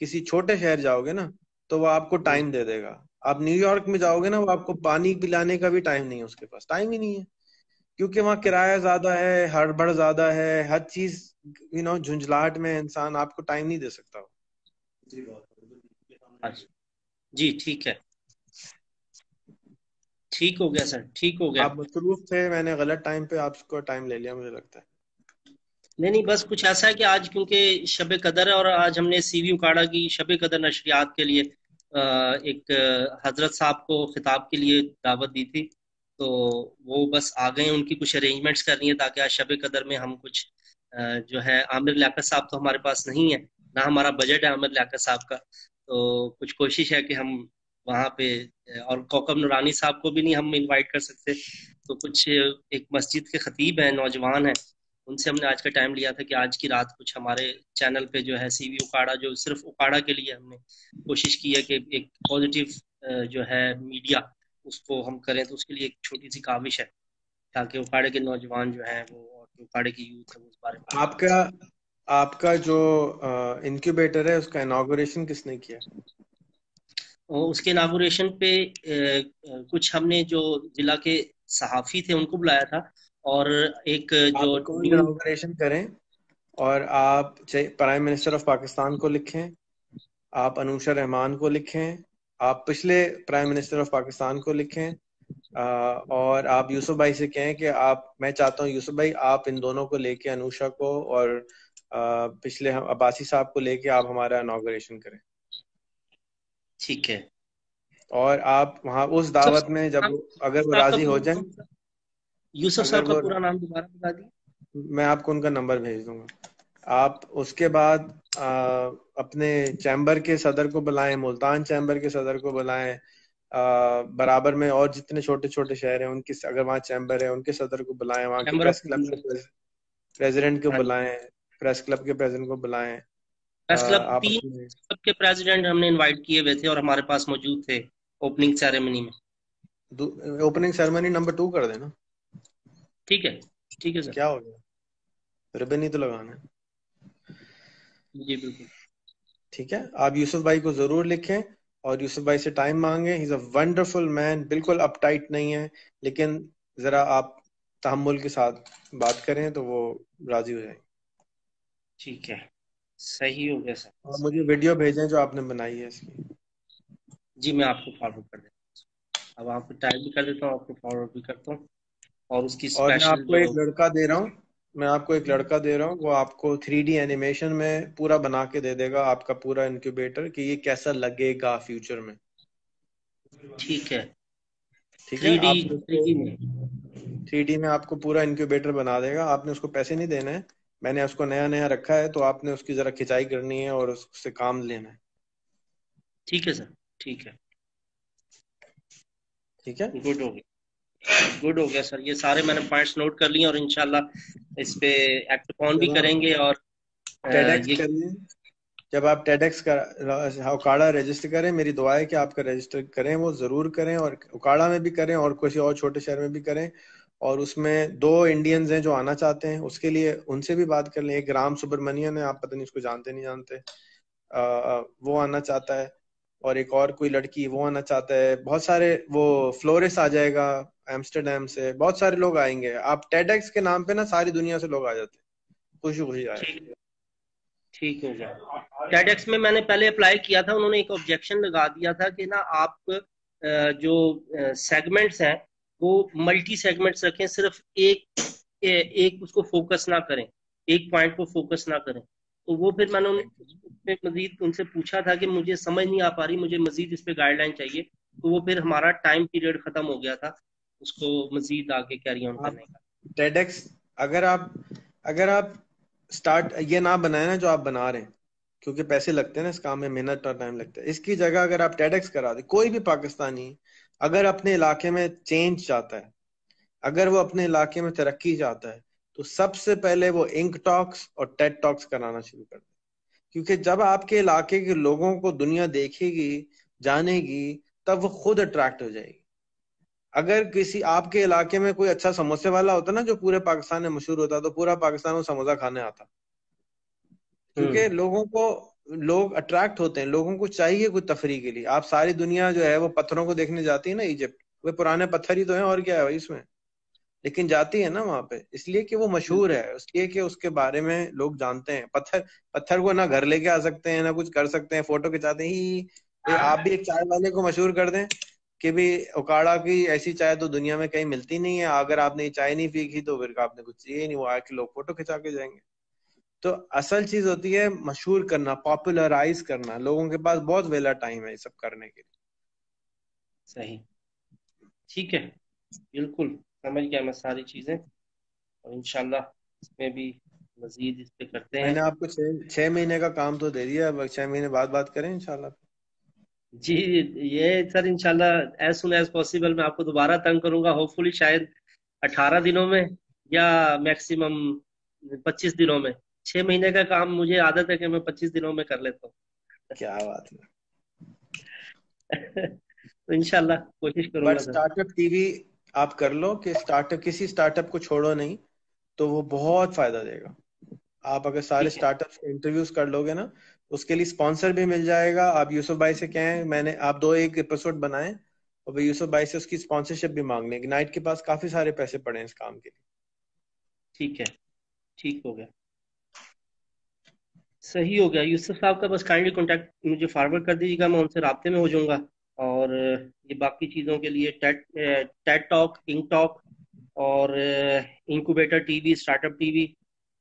کسی چھوٹے شہر جاؤ گے نا تو وہ آپ کو ٹائم دے دے گا۔ آپ نیو یارک میں جاؤ گے نا وہ آپ کو پانی پلانے کا بھی ٹائم نہیں ہے اس کے پاس۔ ٹائم ہی نہیں ہے۔ کیونکہ وہاں کرایہ زیادہ ہے ہر بڑھ زیادہ ہے ہر چیز یو نو جھنجھلاہٹ میں انسان آپ کو ٹائم نہیں دے سکتا۔ جی ٹھیک ہے۔ ٹھیک ہو گیا سر ٹھیک ہو گیا۔ آپ مصروف تھے میں نے غلط ٹائم پہ آپ کو ٹائم لے لیا مجھے لگتا ہے۔ نہیں نہیں بس کچھ ایسا ہے کہ آج کیونکہ شب قدر ہے اور آج ہم نے سی وی اکاڑا کی شب قدر نشریات کے لیے ایک حضرت صاحب کو خطاب کے لیے دعوت دی تھی۔ تو وہ بس آ گئے ان کی کچھ ارینجمنٹس کرنی ہے تاکہ آج شب قدر میں ہم کچھ جو ہے عامر لیاقت صاحب تو ہمارے پاس نہیں ہے نہ ہمارا بجٹ ہے عامر لیاقت صاحب کا۔ تو کچھ کوشش ہے کہ ہم وہاں پہ، اور کوکب نورانی صاحب کو بھی نہیں ہم انوائٹ کر سکتے۔ تو کچھ ایک مسجد کے خطیب ہیں، نوجوان ہیں۔ ان سے ہم نے آج کا ٹائم لیا تھا کہ آج کی رات کچھ ہمارے چینل پہ جو ہے سی وی اکاڑا جو صرف اکاڑا کے لیے ہم نے کوشش کی ہے کہ ایک پازیٹیو جو ہے میڈیا اس کو ہم کریں۔ تو اس کے لیے ایک چھوٹی سی کاوش ہے تاکہ اکاڑے کے نوجوان جو ہیں وہ اکاڑے کی یوتھ ہے اس بارے میں۔ آپ کا آپ کا جو انکیوبیٹر ہے، اس کا انوگریشن کس نے کیا؟ اس کے انوگریشن پہ کچھ ہم نے جو ضلع کے صحافی تھے ان کو بلایا تھا۔ اور ایک جو انوگریشن کریں اور آپ پرائم منسٹر آف پاکستان کو لکھیں آپ انوشا رحمان کو لکھیں آپ پچھلے پرائم منسٹر آف پاکستان کو لکھیں اور آپ یوسف بھائی سے کہیں کہ آپ میں چاہتا ہوں یوسف بھائی آپ ان دونوں کو لے کے انوشا کو اور پچھلے عباسی صاحب کو لے کے آپ ہمارا انوگریشن کریں۔ ٹھیک ہے۔ اور آپ وہاں اس دعوت میں جب اگر وہ راضی ہو جائیں یوسف صاحب کا پورا نام دوبارہ بتا دیے میں آپ کو ان کا نمبر بھیج دوں گا۔ آپ اس کے بعد اپنے چیمبر کے صدر کو بلائیں ملتان چیمبر کے صدر کو بلائیں۔ برابر میں اور جتنے چھوٹے چھوٹے شہر ہیں ان کی اگر وہاں چیمبر ہے ان کے صدر کو بلائیں وہاں کے پریس کلب کے پریزیڈنٹ کو بلائیں پریس کلب کے پریزیڈنٹ کو بلائیں۔ پریس کلب تین کلب کے پریزیڈنٹ ہم نے انوائٹ کیے ہوئے تھے اور ہمارے پاس موجود تھے اوپننگ سیریمنی میں۔ اوپننگ سیریمنی نمبر ٹو کر دینا۔ ٹھیک ہے ٹھیک ہے سر۔ کیا ہو گیا؟ ربن ہی تو لگانا ہے۔ جی بالکل۔ ٹھیک ہے آپ یوسف بھائی کو ضرور لکھیں اور یوسف بھائی سے ٹائم مانگیں۔ ہی اے ونڈرفل مین بالکل اپ ٹائٹ نہیں ہے لیکن ذرا آپ تحمل کے ساتھ بات کریں تو وہ راضی ہو جائیں۔ ٹھیک ہے۔ صحیح ہو گیا سر۔ مجھے ویڈیو بھیجیں جو آپ نے بنائی ہے اس کی۔ جی میں آپ کو فارورڈ کر دیتا ہوں۔ اب آپ کو ٹائپ بھی کر دیتا ہوں آپ کو فارورڈ بھی کرتا ہوں۔ اور اس کی اور میں آپ کو ایک لڑکا دے رہا ہوں۔ میں آپ کو ایک لڑکا دے رہا ہوں وہ آپ کو تھری ڈی اینیمیشن میں پورا بنا کے دے دے گا آپ کا پورا انکیوبیٹر کہ یہ کیسا لگے گا فیوچر میں۔ ٹھیک ہے۔ ٹھیک ہے تھری ڈی میں۔ آپ کو پورا انکیوبیٹر بنا دے گا۔ آپ نے اس کو پیسے نہیں دینے۔ ہیں میں نے اس کو نیا نیا رکھا ہے تو آپ نے اس کی ذرا کھچائی کرنی ہے اور اس سے کام لینا ہے۔ ٹھیک ہے سر ٹھیک ہے۔ ٹھیک ہے؟ گڈ ہو گیا۔ گڈ ہو گیا سر یہ سارے میں نے پوائنٹس نوٹ کر لیے اور انشاءاللہ اس پہ ایکٹ آن بھی کریں گے اور جب آپ ٹیڈ ایکس کا اکاڑا رجسٹر کریں میری دعا ہے کہ آپ کا رجسٹر کریں وہ ضرور کریں اور اکاڑا میں بھی کریں اور کسی اور چھوٹے شہر میں بھی کریں۔ اور اس میں دو انڈینز ہیں جو آنا چاہتے ہیں۔ اس کے لیے ان سے بھی بات کر لیں۔ ایک رام سبرمنین ہے، آپ پتہ نہیں اس کو جانتے نہیں جانتے۔ وہ آنا چاہتا ہے۔ اور ایک اور کوئی لڑکی، وہ آنا چاہتا ہے۔ بہت سارے وہ فلورس آ جائے گا ایمسٹرڈیم سے۔ بہت سارے لوگ آئیں گے۔ آپ ٹیڈ ایکس کے نام پہ نا ساری دنیا سے لوگ آ جاتے ہیں۔ خوشی خوشی آئے۔ ٹھیک ہو گیا ٹیڈ ایکس میں میں نے پہلے اپلائی کیا تھا، انہوں نے ایک آبجیکشن لگا دیا تھا کہ نا آپ جو سیگمنٹس ہیں وہ ملٹی سیگمنٹس رکھیں، صرف ایک ایک اس کو فوکس نہ کریں، ایک پوائنٹ کو فوکس نہ کریں۔ تو وہ پھر میں نے مزید ان سے پوچھا تھا کہ مجھے سمجھ نہیں آ پا رہی، مجھے مزید اس پہ گائیڈ لائن چاہیے۔ تو وہ پھر ہمارا ٹائم پیریڈ ختم ہو گیا تھا۔ اس کو مزید آگے کیری آن کرنے کا۔ ٹیڈ ایکس اگر آپ اگر آپ سٹارٹ یہ نہ بنائے نا جو آپ بنا رہے ہیں، کیونکہ پیسے لگتے ہیں نا اس کام میں، محنت اور ٹائم لگتا ہے۔ اس کی جگہ اگر آپ ٹیڈ ایکس کرا دیں، کوئی بھی پاکستانی اگر اپنے علاقے میں چینج چاہتا ہے اگر وہ اپنے علاقے میں ترقی چاہتا ہے تو سب سے پہلے وہ انک ٹاکس اور ٹیٹ ٹاکس کرانا شروع کر دیں۔ کیونکہ جب آپ کے علاقے کے لوگوں کو دنیا دیکھے گی جانے گی تب وہ خود اٹریکٹ ہو جائے گی۔ اگر کسی آپ کے علاقے میں کوئی اچھا سموسے والا ہوتا نا جو پورے پاکستان میں مشہور ہوتا تو پورا پاکستان وہ سموسا کھانے آتا۔ کیونکہ لوگوں کو لوگ اٹریکٹ ہوتے ہیں لوگوں کو چاہیے کوئی تفریح کے لیے۔ آپ ساری دنیا جو ہے وہ پتھروں کو دیکھنے جاتی ہے نا ایجپٹ وہ پرانے پتھر ہی تو ہیں اور کیا ہے اس میں؟ لیکن جاتی ہے نا وہاں پہ۔ اس لیے کہ وہ مشہور ہے اس لیے کہ اس کے بارے میں لوگ جانتے ہیں۔ پتھر پتھر کو نہ گھر لے کے آ سکتے ہیں نہ کچھ کر سکتے ہیں فوٹو کھچاتے ہی آپ بھی ایک چائے والے کو مشہور کر دیں کہ بھی اکاڑا کی ایسی چائے تو دنیا میں کہیں ملتی نہیں ہے۔ اگر آپ نے چائے نہیں پی کی تو پھر آپ نے کچھ چاہیے نہیں وہ آ کے لوگ فوٹو کھچا کے جائیں گے۔ تو اصل چیز ہوتی ہے مشہور کرنا پاپولرائز کرنا لوگوں کے پاس بہت ویلا ٹائم ہے یہ سب کرنے کے لیے۔ صحیح۔ ٹھیک ہے۔ بالکل سمجھ گیا میں ساری چیزیں۔ اور انشاءاللہ اس میں بھی مزید اس پہ کرتے ہیں۔ میں نے آپ کو چھ مہینے کا کام تو دے دیا چھ مہینے بعد بات کریں انشاءاللہ۔ جی یہ سر انشاءاللہ ایز سون ایز پاسبل میں آپ کو دوبارہ تنگ کروں گا۔ ہوپ فلی شاید اٹھارہ دنوں میں یا میکسیمم پچیس دنوں میں۔ چھ مہینے کا کام مجھے عادت ہے کہ میں پچیس دنوں میں کر لیتا ہوں۔ کیا بات ہے۔ تو انشاءاللہ کوشش کروں گا۔ سٹارٹ اپ ٹی وی آپ کر لو کہ سٹارٹ اپ کسی سٹارٹ اپ کو چھوڑو نہیں تو وہ بہت فائدہ دے گا۔ آپ اگر سارے سٹارٹ اپ انٹرویوز کر لو گے نا اس کے لیے اسپانسر بھی مل جائے گا۔ آپ یوسف بھائی سے کہیں میں نے آپ دو ایک ایپیسوڈ بنائے اور یوسف بھائی سے اس کی اسپانسرشپ بھی مانگ لیں۔ نائٹ کے پاس کافی سارے پیسے پڑے ہیں اس کام کے لیے۔ ٹھیک ہے۔ ٹھیک ہو گیا۔ صحیح ہو گیا۔ یوسف صاحب کا بس کائنڈلی کانٹیکٹ مجھے فارورڈ کر دیجیے گا، میں ان سے رابطے میں ہو جاؤں گا۔ اور یہ باقی چیزوں کے لیے ٹیٹ ٹاک انک ٹاک اور incubator T V startup T V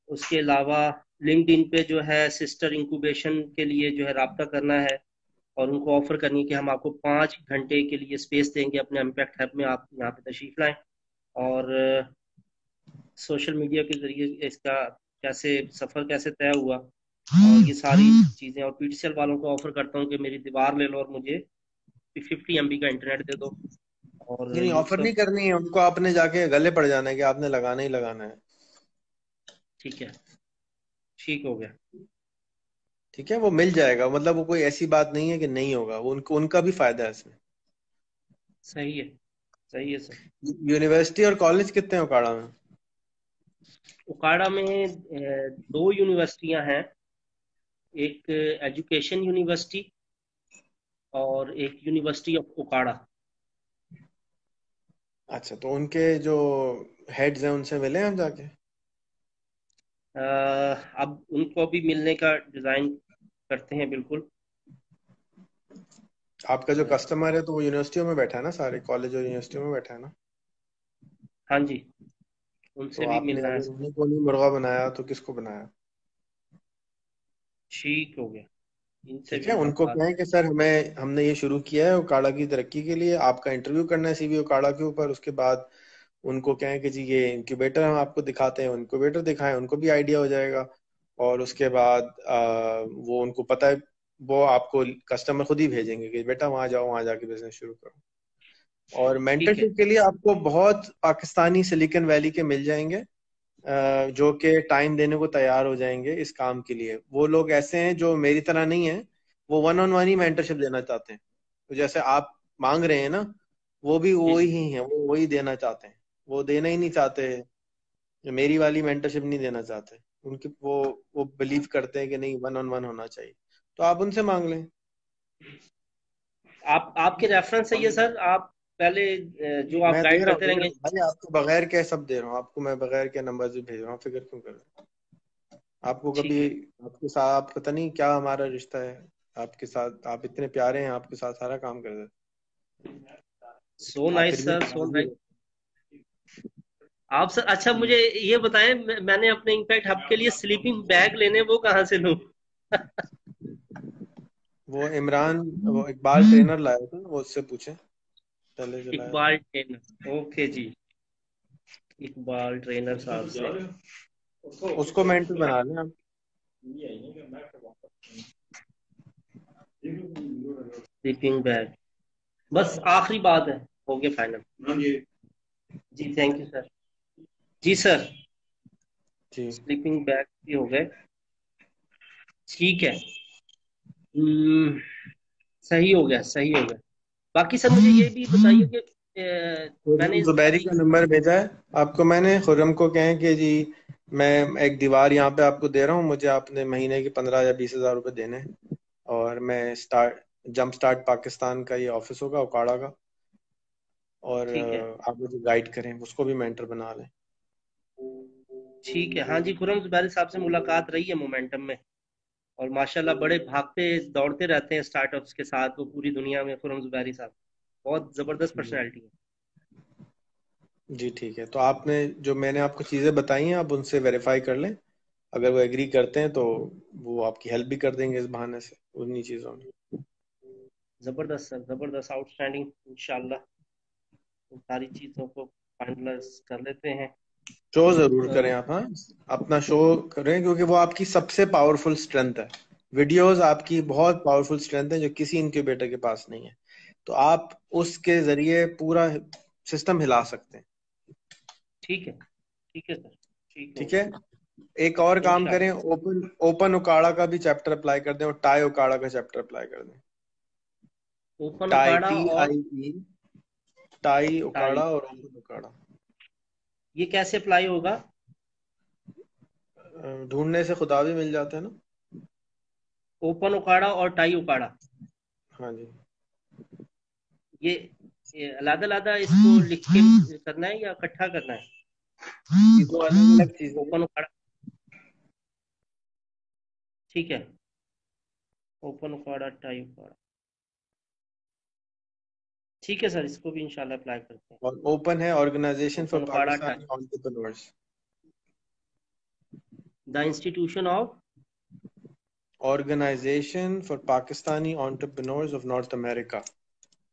اس کے علاوہ لنکڈ ان پہ جو ہے سسٹر انکوبیشن کے لیے جو ہے رابطہ کرنا ہے۔ اور ان کو آفر کرنی کہ ہم آپ کو پانچ گھنٹے کے لیے اسپیس دیں گے اپنے امپیکٹ ہیب میں، آپ یہاں پہ تشریف لائیں۔ اور سوشل میڈیا کے ذریعے اس کا کیسے، سفر کیسے طے ہوا۔ اور یہ ساری چیزیں اور پی ٹی سی ایل والوں کو آفر کرتا ہوں کہ میری دیوار لے لو اور مجھے ففٹی ایم بی کا انٹرنیٹ دے دو۔ اور آفر نہیں کرنی ہے۔ ان کو آپ نے جا کے گلے پڑ جانا ہے کہ آپ نے لگانا ہی لگانا ہے۔ ٹھیک ہے۔ ٹھیک ہو گیا۔ ٹھیک ہے وہ مل جائے گا۔ مطلب وہ کوئی ایسی بات نہیں ہے کہ نہیں ہوگا۔ وہ ان کو ان کا بھی فائدہ ہے اس میں۔ صحیح ہے۔ صحیح ہے سر۔ یونیورسٹی اور کالج کتنے اکاڑا میں؟ اکاڑا میں دو یونیورسٹیاں ہیں۔ ایک ایجوکیشن یونیورسٹی اور ایک یونیورسٹی آف اکاڑا اچھا تو ان کے جو ہیڈز ہیں ان سے ملے ہم جا کے؟ اب ان کو بھی ملنے کا ڈیزائن کرتے ہیں بالکل۔ آپ کا جو کسٹمر ہے تو وہ یونیورسٹیوں میں بیٹھا ہے نا سارے کالج اور یونیورسٹیوں میں بیٹھا ہے نا؟ ہاں جی ان سے بھی ملنا ہے۔ مرغا بنایا تو کس کو بنایا؟ ٹھیک ہو گیا۔ ان کو کہیں کہ سر ہمیں ہم نے یہ شروع کیا ہے اکاڑا کی ترقی کے لیے۔ آپ کا انٹرویو کرنا ہے سی وی اکاڑا کے اوپر اس کے بعد ان کو کہیں کہ جی یہ انکیوبیٹر ہم آپ کو دکھاتے ہیں انکیوبیٹر دکھائیں ان کو بھی آئیڈیا ہو جائے گا۔ اور اس کے بعد وہ ان کو پتا ہے وہ آپ کو کسٹمر خود ہی بھیجیں گے کہ بیٹا وہاں جاؤ وہاں جا کے بزنس شروع کرو۔ اور مینٹرشپ کے لیے آپ کو بہت پاکستانی سلیکن ویلی کے مل جائیں گے۔ جو کہ ٹائم دینے کو تیار ہو جائیں گے اس کام کے لیے۔ وہ لوگ ایسے ہیں جو میری طرح نہیں ہیں وہ ون آن ون ہی مینٹرشپ دینا چاہتے ہیں۔ تو جیسے آپ مانگ رہے ہیں نا وہ بھی وہی ہی ہیں وہ وہی دینا چاہتے ہیں۔ وہ دینا ہی نہیں چاہتے میری والی مینٹرشپ نہیں دینا چاہتے۔ ان کی وہ وہ بلیو کرتے ہیں کہ نہیں ون آن ون ہونا چاہیے۔ تو آپ ان سے مانگ لیں۔ آپ آپ کے ریفرنس ہے یہ سر آپ پہلے جو آپ گائیڈ کرتے رہیں گے۔ آپ کو بغیر کے سب دے رہا ہوں آپ کو میں بغیر کے نمبر بھی بھیج رہا ہوں فکر کیوں کر رہا ہوں آپ کو کبھی آپ کے ساتھ پتہ نہیں کیا ہمارا رشتہ ہے آپ کے ساتھ آپ اتنے پیارے ہیں آپ کے ساتھ سارا کام کر دیتے سو نائس سر سو نائس آپ سر اچھا مجھے یہ بتائیں میں نے اپنے امپیکٹ ہب کے لیے سلیپنگ بیگ لینے وہ کہاں سے لوں؟ وہ عمران وہ اقبال ٹرینر لائے تھے وہ اس سے پوچھیں۔ اقبال ٹرینر اوکے جی۔ اقبال ٹرینر صاحب سے۔ اس کو مینٹر بنا لیں آپ سلیپنگ بیگ بس آخری بات ہے۔ ہو گیا final G. Thank you sir ji sir sleeping bag بھی ہو گئے۔ ٹھیک ہے۔ صحیح ہو گیا صحیح ہو گیا۔ باقی سر مجھے یہ بھی بتائیے کہ میں نے زبیری کا نمبر بھیجا ہے۔ آپ کو میں نے خرم کو کہیں کہ جی میں ایک دیوار یہاں پہ آپ کو دے رہا ہوں مجھے آپ نے مہینے کے پندرہ یا بیس ہزار روپے دینے اور میں جمپ سٹارٹ پاکستان کا یہ آفس ہوگا اکاڑا کا۔ اور آپ مجھے گائیڈ کریں اس کو بھی مینٹر بنا لیں۔ ٹھیک ہے۔ ہاں جی خرم زبیری صاحب سے ملاقات رہی ہے مومنٹم میں۔ اور ماشاءاللہ بڑے بھاگتے دوڑتے رہتے ہیں سٹارٹ اپس کے ساتھ وہ پوری دنیا میں خرم زبیری صاحب۔ بہت زبردست پرسنالٹی ہے جی ٹھیک ہے۔ تو آپ نے جو میں نے آپ کو چیزیں بتائی ہیں آپ ان سے ویریفائی کر لیں۔ اگر وہ ایگری کرتے ہیں تو وہ آپ کی ہیلپ بھی کر دیں گے اس بہانے سے انہی چیزوں میں۔ زبردست سر زبردست آؤٹ اسٹینڈنگ انشاءاللہ۔ ساری چیزوں کو فائنلائز کر لیتے ہیں۔ شو ضرور کریں آپ ہاں؟ اپنا شو کریں کیونکہ وہ آپ کی سب سے پاورفل اسٹرینتھ ہے۔ ویڈیوز آپ کی بہت پاورفل اسٹرینتھ ہے جو کسی انکیوبیٹر کے پاس نہیں ہے تو آپ اس کے ذریعے پورا سسٹم ہلا سکتے ہیں۔ ٹھیک ہے ٹھیک ہے سر۔ ٹھیک ہے؟ ایک اور کام کریں اوپن اوپن اکاڑا کا بھی چیپٹر اپلائی کر دیں اور ٹائی اکاڑا کا چیپٹر اپلائی کر دیں۔ اوپن اکاڑا اور ٹائی اکاڑا اور اوپن اکاڑا یہ کیسے اپلائی ہوگا؟ ڈھونڈنے سے خدا بھی مل جاتا ہے نا۔ اوپن اکاڑا اور ٹائی اکاڑا ہاں جی۔ یہ علیحدہ علیحدہ اس کو لکھ کے کرنا ہے یا اکٹھا کرنا ہے؟ اوپن اکاڑا ٹھیک ہے۔ اوپن اکاڑا ٹائی اکاڑا ٹھیک ہے سر اس کو بھی انشاءاللہ اپلائی کرتے ہیں۔ اور اوپن ہے organisation for Pakistani entrepreneurs the institution of organisation for Pakistani entrepreneurs of North America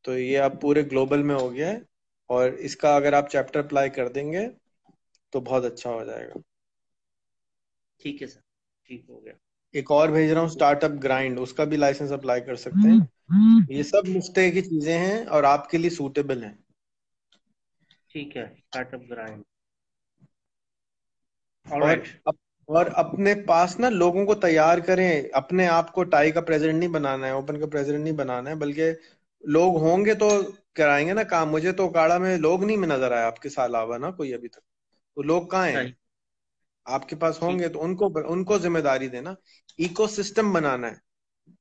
تو یہ اب پورے گلوبل میں ہو گیا ہے۔ اور اس کا اگر آپ چیپٹر اپلائی کر دیں گے تو بہت اچھا ہو جائے گا۔ ٹھیک ہے سر ٹھیک ہو گیا۔ ایک اور بھیج رہا ہوں اسٹارٹ اپ گرائنڈ اس کا بھی لائسنس اپلائی کر سکتے ہیں۔ یہ سب مفتے کی چیزیں ہیں اور آپ کے لیے سوٹیبل ہیں۔ ٹھیک ہے اسٹارٹ اپ گرائنڈ اور اپنے پاس نا لوگوں کو تیار کریں۔ اپنے آپ کو ٹائی کا پریزیڈنٹ نہیں بنانا ہے اوپن کا پریزیڈنٹ نہیں بنانا ہے بلکہ لوگ ہوں گے تو کرائیں گے نا کام۔ مجھے تو کاڑا میں لوگ نہیں نظر آیا آپ کے ساتھ علاوہ نا کوئی ابھی تک۔ تو لوگ کہاں ہیں؟ آپ کے پاس ہوں گے تو ان کو ان کو ذمہ داری دینا۔ ایکو سسٹم بنانا ہے۔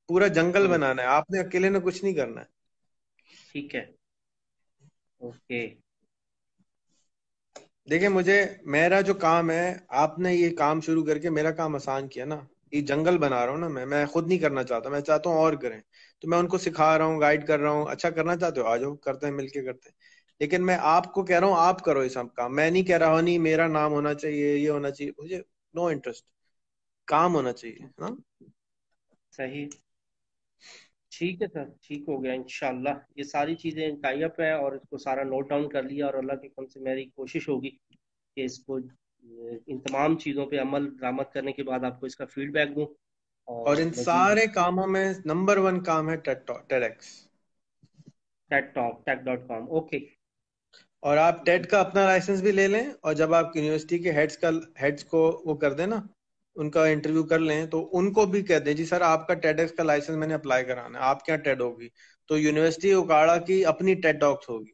پورا جنگل بنانا ہے۔ آپ نے اکیلے نے کچھ نہیں کرنا ہے۔ ٹھیک ہے۔ اوکے۔ دیکھیں مجھے میرا جو کام ہے آپ نے یہ کام شروع کر کے میرا کام آسان کیا نا۔ یہ جنگل بنا رہا ہوں نا میں۔ میں خود نہیں کرنا چاہتا۔ میں چاہتا ہوں اور کریں۔ تو میں ان کو سکھا رہا ہوں گائیڈ کر رہا ہوں۔ اچھا کرنا چاہتے ہو؟ آ جاؤ کرتے ہیں مل کے کرتے ہیں۔ لیکن میں آپ کو کہہ رہا ہوں آپ کرو یہ سب کام۔ میں نہیں کہہ رہا ہوں نہیں میرا نام ہونا چاہیے یہ ہونا چاہیے۔ مجھے نو انٹرسٹ کام ہونا چاہیے نا؟ صحیح۔ ٹھیک ہے سر ٹھیک ہو گیا انشاءاللہ۔ یہ ساری چیزیں ٹائی اپ ہیں اور اس کو سارا نوٹ ڈاؤن کر لیا اور اللہ کے کم سے میری کوشش ہوگی کہ اس کو ان تمام چیزوں پہ عمل درآمد کرنے کے بعد آپ کو اس کا فیڈ بیک دوں۔ اور ان سارے کاموں میں نمبر ون کام ہے اوکے اور آپ ٹیٹ کا اپنا لائسنس بھی لے لیں اور جب آپ یونیورسٹی کے ہیڈز کا ہیڈز کو وہ کر دیں نا، ان کا انٹرویو کر لیں، تو ان کو بھی کہہ دیں جی سر، آپ کا ٹیڈ ایکس کا لائسنس میں نے اپلائی کرانا ہے، آپ کیا ٹیڈ ہوگی۔ تو یونیورسٹی اکاڑا کی اپنی ٹیڈ ڈاکس ہوگی۔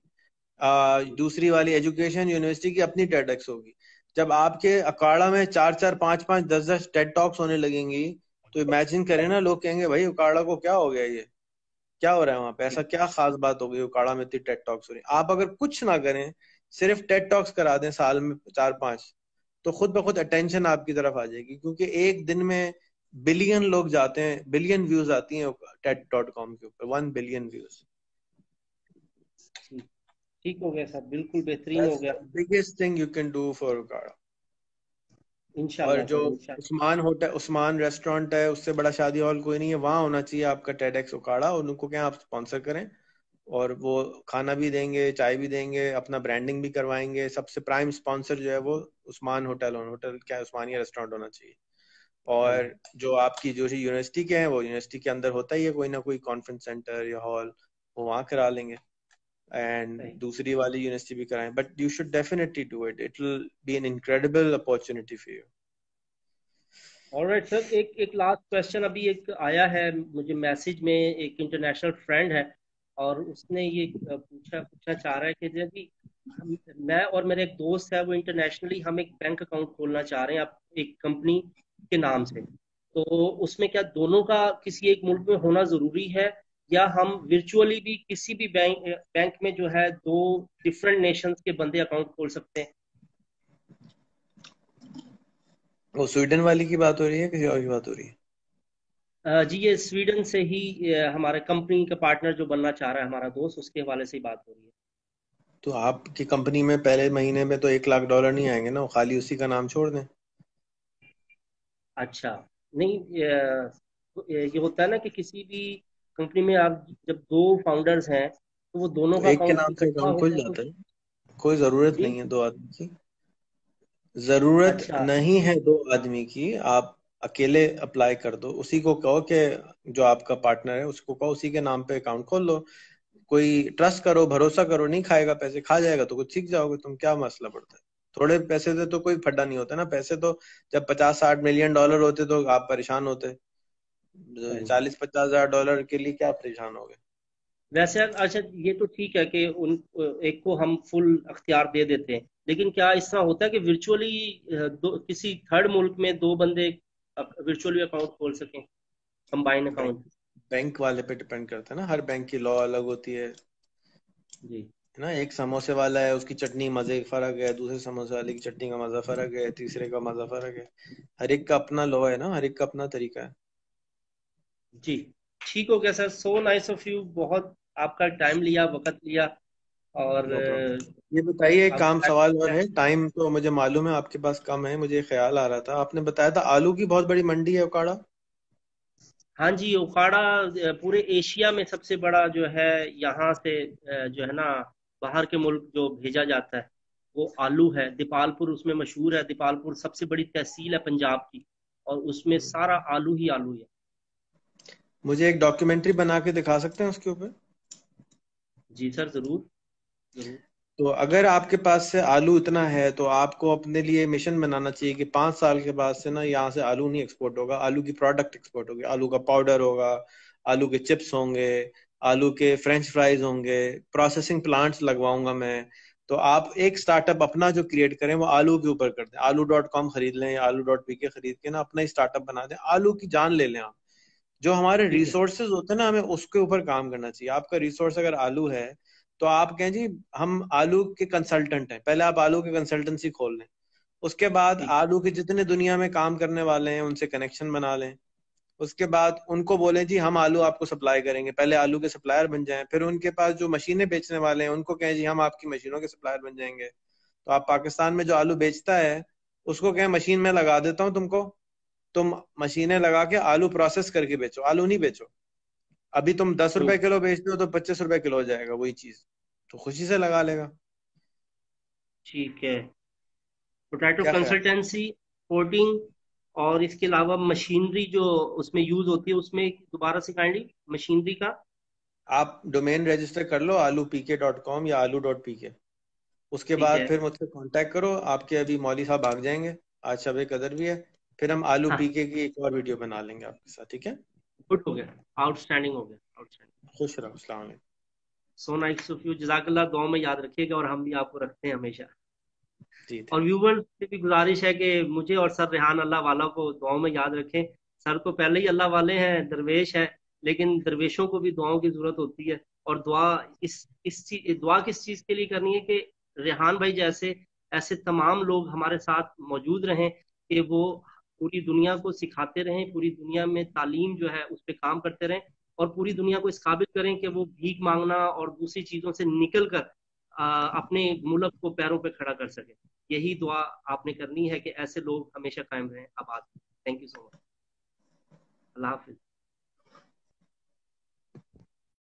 دوسری والی ایجوکیشن یونیورسٹی کی اپنی ٹیڈ ایکس ہوگی۔ جب آپ کے اکاڑا میں چار چار پانچ پانچ دس دس ٹیڈ ٹاکس ہونے لگیں گی، تو امیجن کریں نا، لوگ کہیں گے، بھائی اکاڑا کو کیا ہو گیا یہ؟ کیا ہو رہا ہے وہاں پہ؟ ایسا کیا خاص بات ہو گئی اکاڑا میں اتنی ٹیڈ ٹاکس ہو رہی آپ اگر کچھ نہ کریں صرف ٹیڈ ٹاکس کرا دیں سال میں چار پانچ تو خود بخود اٹینشن آپ کی طرف آ جائے گی کیونکہ ایک دن میں بلین لوگ جاتے ہیں بلین ویوز آتی ہیں ٹیٹ ڈاٹ کام کے اوپر ون بلین ویوز ٹھیک ہو گیا سر بالکل بہترین ہو گیا۔ Biggest thing you can do for Okara. اور جو عثمان ہوٹل عثمان ریسٹورینٹ ہے اس سے بڑا شادی ہال کوئی نہیں ہے وہاں ہونا چاہیے آپ کا ٹیڈ ایکس اکاڑا ان کو کیا آپ اسپانسر کریں اور وہ کھانا بھی دیں گے چائے بھی دیں گے اپنا برانڈنگ بھی کروائیں گے۔ سب سے پرائم اسپانسر جو ہے وہ عثمان ہوٹل ہوٹل کیا عثمانیہ ریسٹورینٹ ہونا چاہیے۔ اور جو آپ کی جو یونیورسٹی کے ہیں وہ یونیورسٹی کے اندر ہوتا ہی ہے کوئی نہ کوئی کانفرنس سینٹر یا ہال وہ وہاں کرا لیں گے۔ اینڈ دوسری والی یونیورسٹی بھی کرائیں. But you should definitely do it it will be an incredible opportunity for you Alright, sir ایک ایک لاسٹ کوشچن ابھی ایک آیا ہے مجھے میسج میں ایک انٹرنیشنل فرینڈ ہے اور اس نے یہ پوچھا پوچھنا چاہ رہا ہے کہ جی میں اور میرے ایک دوست ہے وہ انٹرنیشنلی ہم ایک بینک اکاؤنٹ کھولنا چاہ رہے ہیں ایک کمپنی کے نام سے تو اس میں کیا دونوں کا کسی ایک ملک میں ہونا ضروری ہے یا ہم ورچولی بھی کسی بھی بینک بینک میں جو ہے دو ڈفرنٹ نیشنز کے بندے اکاؤنٹ کھول سکتے ہیں۔ وہ سویڈن والی کی بات ہو رہی ہے کسی اور کی بات ہو رہی ہے؟ جی یہ سویڈن سے ہی ہمارے کمپنی کا پارٹنر جو بننا چاہ رہا ہے ہمارا دوست اس کے حوالے سے ہی بات ہو رہی ہے۔ تو آپ کی کمپنی میں پہلے مہینے میں تو ایک لاکھ ڈالر نہیں آئیں گے نا؟ خالی اسی کا نام چھوڑ دیں۔ اچھا نہیں یہ ہوتا ہے نا کہ کسی بھی کمپنی میں آپ جب دو فاؤنڈرز ہیں تو وہ دونوں کا ایک کے نام سے اکاؤنٹ کھل جاتا ہے۔ کوئی ضرورت جی؟ نہیں ہے دو آدمی کی۔ ضرورت اچھا۔ نہیں ہے دو آدمی کی۔ آپ اکیلے اپلائی کر دو۔ اسی کو کہو کہ جو آپ کا پارٹنر ہے اس کو کہو اسی کے نام پہ اکاؤنٹ کھول لو۔ کوئی ٹرسٹ کرو بھروسہ کرو نہیں کھائے گا پیسے کھا جائے گا تو کچھ سیکھ جاؤ گے۔ تم کیا مسئلہ پڑتا ہے؟ تھوڑے پیسے سے تو کوئی پھڈا نہیں ہوتا نا۔ پیسے تو جب پچاس ساٹھ ملین ڈالر ہوتے تو آپ پریشان ہوتے۔ چالیس پچاس ہزار ڈالر کے لیے کیا پریشان ہو گئے؟ ویسے اچھا یہ تو ٹھیک ہے کہ ان ایک کو ہم فل اختیار دے دیتے ہیں لیکن کیا اس طرح ہوتا ہے کہ ورچولی کسی تھرڈ ملک میں دو بندے ورچولی اکاؤنٹ کھول سکیں کمبائن اکاؤنٹ بینک والے پہ ڈپینڈ کرتا ہے نا ہر بینک کی لا الگ ہوتی ہے جی۔ نا ایک سموسے والا ہے اس کی چٹنی مزے فرق ہے دوسرے سموسے والے کی چٹنی کا مزہ فرق ہے تیسرے کا مزہ فرق ہے ہر ایک کا اپنا لا ہے نا ہر ایک کا اپنا طریقہ ہے۔ جی ٹھیک ہو گیا sir. So nice of you بہت آپ کا ٹائم لیا وقت لیا۔ اور یہ بتائیے ایک کام سوال اور ہے۔ ٹائم تو مجھے معلوم ہے آپ کے پاس کم ہے مجھے خیال آ رہا تھا۔ آپ نے بتایا تھا آلو کی بہت بڑی منڈی ہے اکاڑا ہاں جی اکاڑا پورے ایشیا میں سب سے بڑا جو ہے یہاں سے جو ہے نا باہر کے ملک جو بھیجا جاتا ہے وہ آلو ہے۔ دیپال پور اس میں مشہور ہے۔ دیپال پور سب سے بڑی تحصیل ہے پنجاب کی۔ اور اس میں سارا آلو ہی آلو ہے۔ مجھے ایک ڈاکیومنٹری بنا کے دکھا سکتے ہیں اس کے اوپر؟ جی سر ضرور تو اگر آپ کے پاس سے آلو اتنا ہے تو آپ کو اپنے لیے مشن بنانا چاہیے کہ پانچ سال کے بعد سے نا یہاں سے آلو نہیں ایکسپورٹ ہوگا آلو کی پروڈکٹ ایکسپورٹ ہوگی۔ آلو کا پاؤڈر ہوگا آلو کے چپس ہوں گے آلو کے فرینچ فرائز ہوں گے پروسیسنگ پلانٹس لگواؤں گا میں۔ تو آپ ایک اسٹارٹ اپ اپنا جو کریٹ کریں وہ آلو کے اوپر کر دیں۔ آلو ڈاٹ کام خرید لیں آلو ڈاٹ پی کے خرید کے نا اپنا ہی اسٹارٹ اپ بنا دیں۔ آلو کی جان لے لیں آپ۔ جو ہمارے ریسورسز ہوتے ہیں نا ہمیں اس کے اوپر کام کرنا چاہیے۔ آپ کا ریسورس اگر آلو ہے تو آپ کہیں جی ہم آلو کے کنسلٹنٹ ہیں۔ پہلے آپ آلو کے کنسلٹنسی کھول لیں۔ اس کے بعد آلو کے جتنے دنیا میں کام کرنے والے ہیں ان سے کنیکشن بنا لیں۔ اس کے بعد ان کو بولیں جی ہم آلو آپ کو سپلائی کریں گے۔ پہلے آلو کے سپلائر بن جائیں۔ پھر ان کے پاس جو مشینیں بیچنے والے ہیں ان کو کہیں جی ہم آپ کی مشینوں کے سپلائر بن جائیں گے۔ تو آپ پاکستان میں جو آلو بیچتا ہے اس کو کہیں مشین میں لگا دیتا ہوں تم کو۔ تم مشینیں لگا کے آلو پروسیس کر کے بیچو آلو نہیں بیچو۔ ابھی تم دس روپے کلو بیچتے ہو تو پچیس روپے کلو ہو جائے گا وہی چیز۔ تو خوشی سے لگا لے گا۔ ٹھیک ہے۔ پوٹیٹو کنسلٹینسی پورٹنگ اور اس کے علاوہ مشینری جو اس میں یوز ہوتی ہے اس میں دوبارہ سے کائنڈلی مشینری کا۔ آپ ڈومین رجسٹر کر لو آلو پی کے ڈاٹ کام یا آلو ڈاٹ پی کے۔ اس کے بعد پھر مجھ سے کانٹیکٹ کرو آپ کے ابھی مولوی صاحب آگ جائیں گے۔ آج شب قدر بھی ہے۔ پھر ہم آلو ہاں۔ پی کے کی ایک اور ویڈیو بنا لیں گے آپ کے ساتھ ٹھیک ہے؟ گڈ ہو گیا۔ آؤٹ اسٹینڈنگ ہو گیا خوش رہو السلام علیکم۔ سو نائس آف یو جزاک اللہ دعاؤں میں یاد رکھیے گا اور ہم بھی آپ کو رکھتے ہیں ہمیشہ۔ جی اور ویور سے بھی گزارش ہے کہ مجھے اور سر ریحان اللہ والا کو دعاؤں میں یاد رکھیں۔ سر تو پہلے ہی اللہ والے ہیں درویش ہے لیکن درویشوں کو بھی دعاؤں کی ضرورت ہوتی ہے۔ اور دعا اس اس چیز دعا کس چیز کے لیے کرنی ہے کہ ریحان بھائی جیسے ایسے تمام لوگ ہمارے ساتھ موجود رہیں کہ وہ پوری دنیا کو سکھاتے رہیں، پوری دنیا میں تعلیم جو ہے اس پہ کام کرتے رہیں اور پوری دنیا کو اس قابل کریں کہ وہ بھیک مانگنا اور دوسری چیزوں سے نکل کر اپنے ملک کو پیروں پہ کھڑا کر سکیں یہی دعا آپ نے کرنی ہے کہ ایسے لوگ ہمیشہ قائم رہیں۔ آباد۔ تھینک یو سو مچ اللہ حافظ۔